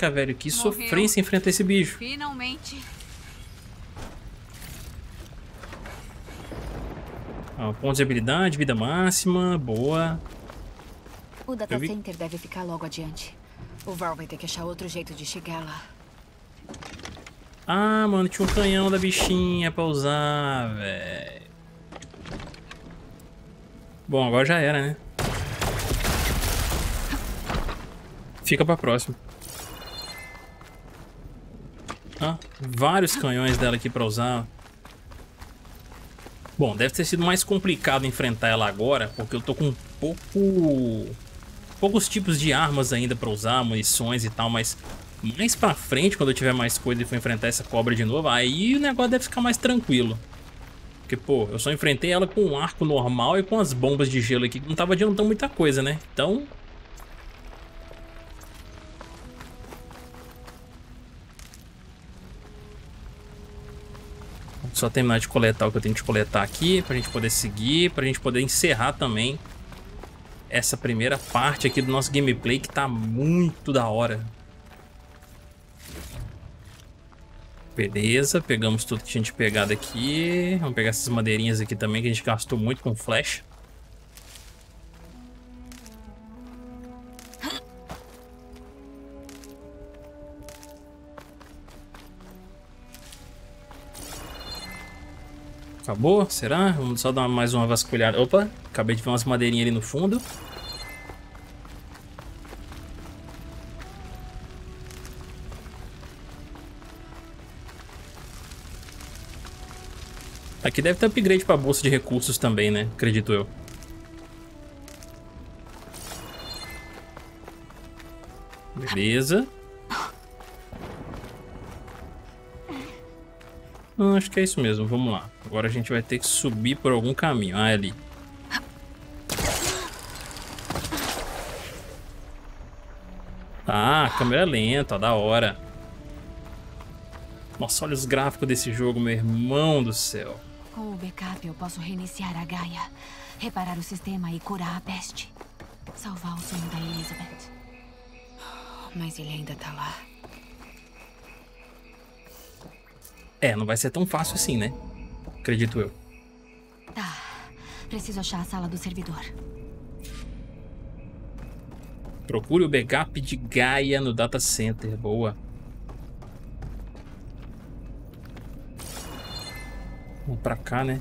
[SPEAKER 2] Caraca, velho, que
[SPEAKER 3] Morreu.
[SPEAKER 2] sofrência enfrentar esse bicho.
[SPEAKER 3] Finalmente.
[SPEAKER 2] Ó, pontos de habilidade, vida máxima, boa.
[SPEAKER 4] O data
[SPEAKER 2] vi-
[SPEAKER 4] center deve ficar logo adiante. O Val vai ter que achar outro jeito de chegar lá.
[SPEAKER 2] Ah, mano, tinha um canhão da bichinha pra usar, velho. Bom, agora já era, né? Fica pra próxima. Ah, vários canhões dela aqui pra usar. Bom, deve ter sido mais complicado enfrentar ela agora, porque eu tô com pouco... poucos tipos de armas ainda pra usar, munições e tal, mas mais pra frente, quando eu tiver mais coisa e for enfrentar essa cobra de novo, aí o negócio deve ficar mais tranquilo. Porque, pô, eu só enfrentei ela com um arco normal e com as bombas de gelo aqui, que não tava adiantando muita coisa, né? Então... Só terminar de coletar o que eu tenho que coletar aqui, pra gente poder seguir, pra gente poder encerrar também essa primeira parte aqui do nosso gameplay, que tá muito da hora. Beleza, pegamos tudo que tinha de pegado aqui. Vamos pegar essas madeirinhas aqui também, que a gente gastou muito com flash. Acabou? Será? Vamos só dar mais uma vasculhada. Opa, acabei de ver umas madeirinhas ali no fundo. Aqui deve ter upgrade pra bolsa de recursos também, né? Acredito eu. Beleza. Não, acho que é isso mesmo. Vamos lá. Agora a gente vai ter que subir por algum caminho. Ah, é ali. Ah, câmera lenta, ó, da hora. Nossa, olha os gráficos desse jogo, meu irmão do céu.
[SPEAKER 3] Com o backup, eu posso reiniciar a Gaia, reparar o sistema e curar a peste. Salvar o sonho da Elizabeth.
[SPEAKER 4] Mas ele ainda tá lá.
[SPEAKER 2] É, não vai ser tão fácil assim, né? Acredito eu.
[SPEAKER 3] Tá. Preciso achar a sala do servidor.
[SPEAKER 2] Procure o backup de Gaia no data center. Boa. Vamos pra cá, né?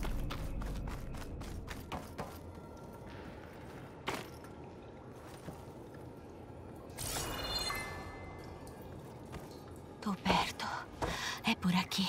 [SPEAKER 3] Tô perto. É por aqui.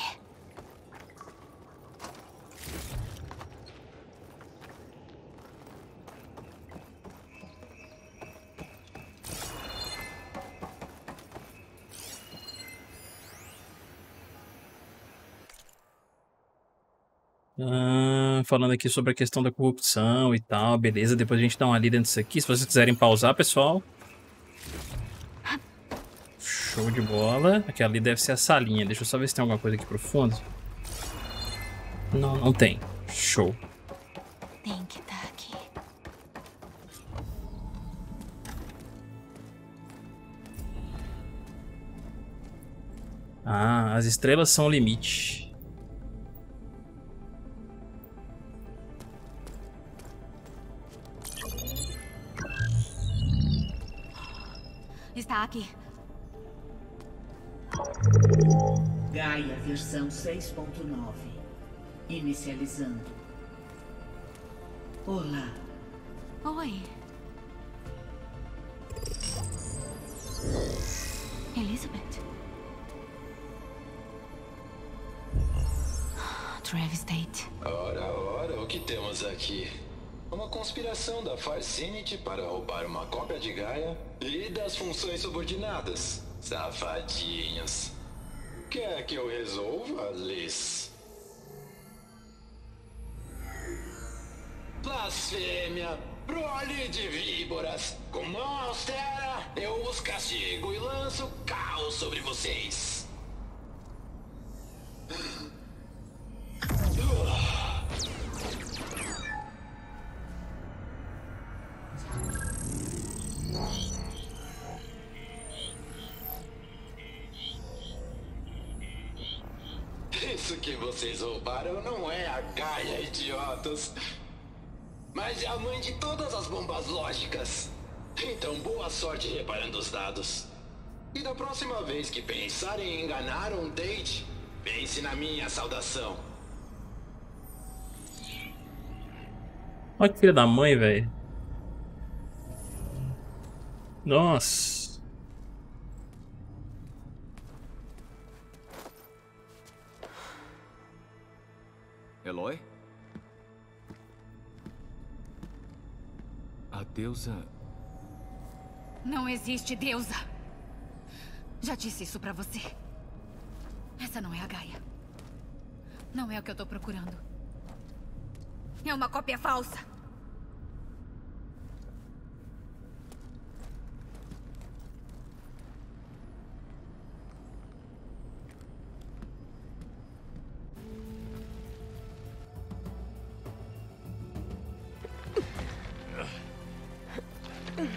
[SPEAKER 2] Ah, falando aqui sobre a questão da corrupção e tal, beleza. Depois a gente dá uma lida nisso aqui. Se vocês quiserem pausar, pessoal. Show de bola. Aqui ali deve ser a salinha. Deixa eu só ver se tem alguma coisa aqui pro fundo. Não, não tem. Show.
[SPEAKER 3] Tem que estar aqui.
[SPEAKER 2] Ah, as estrelas são o limite.
[SPEAKER 3] Está aqui.
[SPEAKER 14] Gaia versão 6.9. Inicializando. Olá.
[SPEAKER 3] Oi. Elizabeth. Travis Tate.
[SPEAKER 15] Ora, ora, o que temos aqui? Uma conspiração da Farsinity para roubar uma cópia de Gaia e das funções subordinadas. Safadinhos. Quer que eu resolva, Liz? Blasfêmia! Prole de víboras! Com mão austera, eu os castigo e lanço caos sobre vocês. Que vocês roubaram não é a Gaia, idiotas. Mas é a mãe de todas as bombas lógicas. Então, boa sorte reparando os dados. E da próxima vez que pensarem em enganar um date, pense na minha saudação.
[SPEAKER 2] Olha que filha da mãe, velho. Nossa.
[SPEAKER 5] Deusa...
[SPEAKER 3] Não existe deusa. Já disse isso pra você. Essa não é a Gaia. Não é o que eu tô procurando. É uma cópia falsa.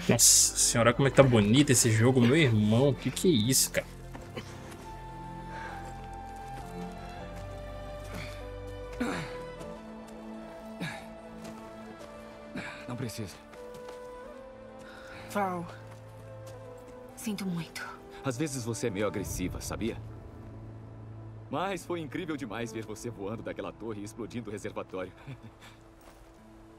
[SPEAKER 2] Nossa senhora, como é que tá bonito esse jogo, meu irmão. Que que é isso, cara?
[SPEAKER 5] Não precisa.
[SPEAKER 3] Val. Sinto muito.
[SPEAKER 5] Às vezes você é meio agressiva, sabia? Mas foi incrível demais ver você voando daquela torre e explodindo o reservatório.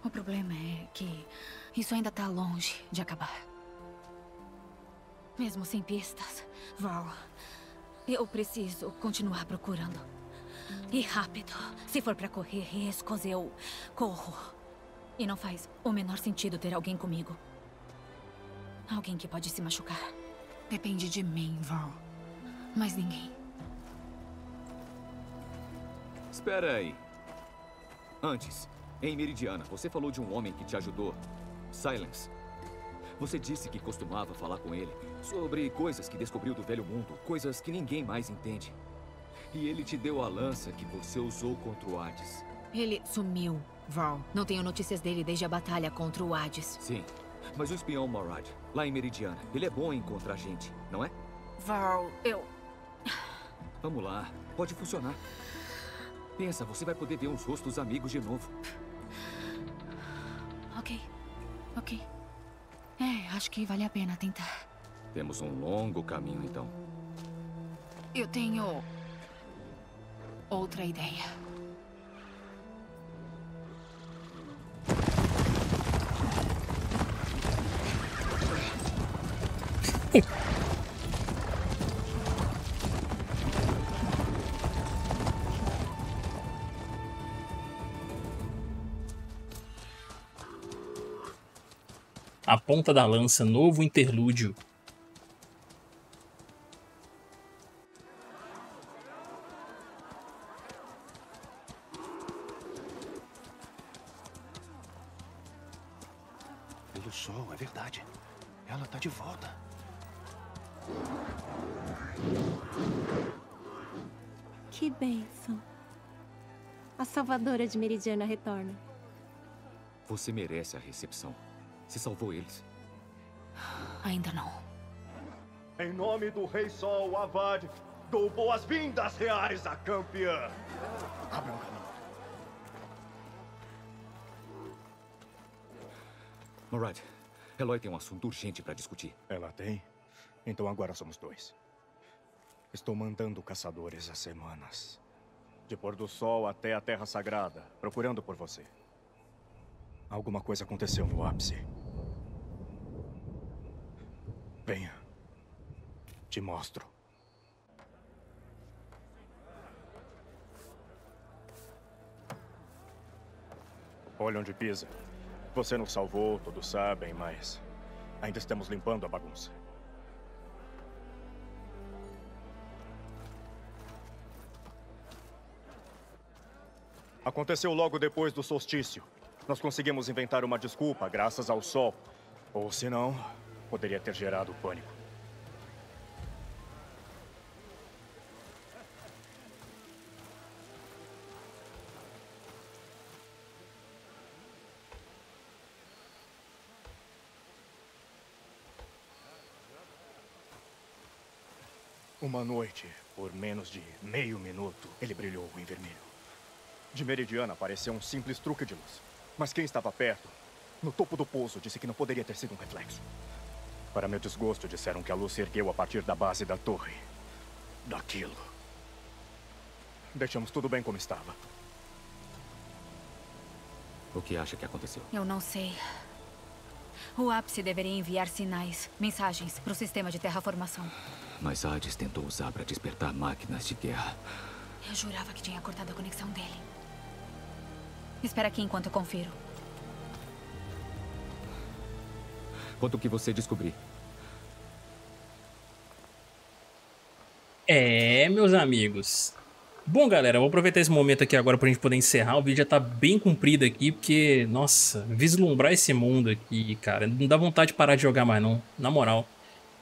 [SPEAKER 3] O problema é que isso ainda tá longe de acabar. Mesmo sem pistas, Val, eu preciso continuar procurando. E rápido. Se for pra correr riscos, eu corro. E não faz o menor sentido ter alguém comigo. Alguém que pode se machucar. Depende de mim, Val. Mais ninguém.
[SPEAKER 5] Espera aí. Antes, em Meridiana, você falou de um homem que te ajudou. Silence. Você disse que costumava falar com ele sobre coisas que descobriu do velho mundo, coisas que ninguém mais entende. E ele te deu a lança que você usou contra o Hades.
[SPEAKER 3] Ele sumiu, Val. Não tenho notícias dele desde a batalha contra o Hades.
[SPEAKER 5] Sim, mas o espião Morad, lá em Meridiana, ele é bom em encontrar gente, não é?
[SPEAKER 3] Val, eu...
[SPEAKER 5] Vamos lá, pode funcionar. Pensa, você vai poder ver uns rostos amigos de novo.
[SPEAKER 3] Ok. É, acho que vale a pena tentar.
[SPEAKER 5] Temos um longo caminho, então.
[SPEAKER 3] Eu tenho... outra ideia.
[SPEAKER 2] A ponta da lança, novo interlúdio.
[SPEAKER 16] Pelo sol, é verdade. Ela tá de volta.
[SPEAKER 17] Que bênção. A salvadora de Meridiana retorna.
[SPEAKER 5] Você merece a recepção. Se salvou eles.
[SPEAKER 3] Ainda não.
[SPEAKER 16] Em nome do Rei Sol, Avad, dou boas-vindas reais à campeã. Abra um caminho.
[SPEAKER 5] Morad, Eloy tem um assunto urgente para discutir.
[SPEAKER 16] Ela tem? Então agora somos dois. Estou mandando caçadores há semanas. De pôr do sol até a Terra Sagrada, procurando por você. Alguma coisa aconteceu no ápice. Venha. Te mostro. Olha onde pisa. Você nos salvou, todos sabem, mas ainda estamos limpando a bagunça. Aconteceu logo depois do solstício. Nós conseguimos inventar uma desculpa graças ao sol. Ou senão, poderia ter gerado pânico. Uma noite, por menos de meio minuto, ele brilhou em vermelho. De Meridiana pareceu um simples truque de luz. Mas quem estava perto, no topo do pouso, disse que não poderia ter sido um reflexo. Para meu desgosto, disseram que a luz se ergueu a partir da base da torre. Daquilo. Deixamos tudo bem como estava.
[SPEAKER 5] O que acha que aconteceu?
[SPEAKER 4] Eu não sei. O ápice deveria enviar sinais, mensagens, para o sistema de terraformação.
[SPEAKER 5] Mas Hades tentou usar para despertar máquinas de guerra.
[SPEAKER 4] Eu jurava que tinha cortado a conexão dele. Espera aqui enquanto eu confiro.
[SPEAKER 5] Quanto que você descobrir.
[SPEAKER 2] É, meus amigos. Bom, galera, vou aproveitar esse momento aqui agora pra gente poder encerrar. O vídeo já tá bem comprido aqui, porque, nossa, vislumbrar esse mundo aqui, cara, não dá vontade de parar de jogar mais não, na moral.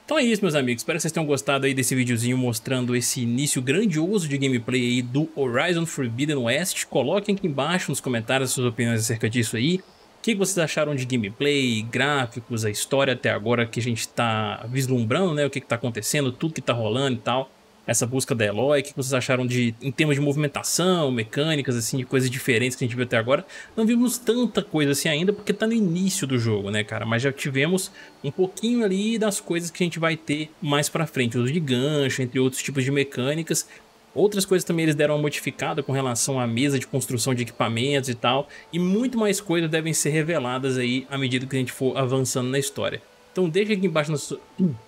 [SPEAKER 2] Então é isso, meus amigos. Espero que vocês tenham gostado aí desse videozinho mostrando esse início grandioso de gameplay aí do Horizon Forbidden West. Coloquem aqui embaixo nos comentários suas opiniões acerca disso aí. O que vocês acharam de gameplay, gráficos, a história até agora que a gente tá vislumbrando, né? O que que tá acontecendo, tudo que tá rolando e tal essa busca da Eloy, o que vocês acharam de, em termos de movimentação, mecânicas, assim, de coisas diferentes que a gente viu até agora. Não vimos tanta coisa assim ainda, porque tá no início do jogo, né, cara? Mas já tivemos um pouquinho ali das coisas que a gente vai ter mais pra frente, uso de gancho, entre outros tipos de mecânicas. Outras coisas também eles deram uma modificada com relação à mesa de construção de equipamentos e tal, e muito mais coisas devem ser reveladas aí à medida que a gente for avançando na história. Então deixa aqui embaixo no...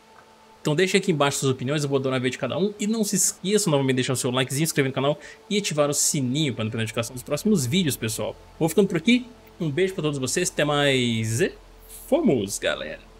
[SPEAKER 2] Então deixe aqui embaixo suas opiniões, eu vou adorar ver de cada um. E não se esqueça novamente de deixar o seu likezinho, inscrever no canal e ativar o sininho para não perder a notificação dos próximos vídeos, pessoal. Vou ficando por aqui, um beijo para todos vocês, até mais e fomos, galera!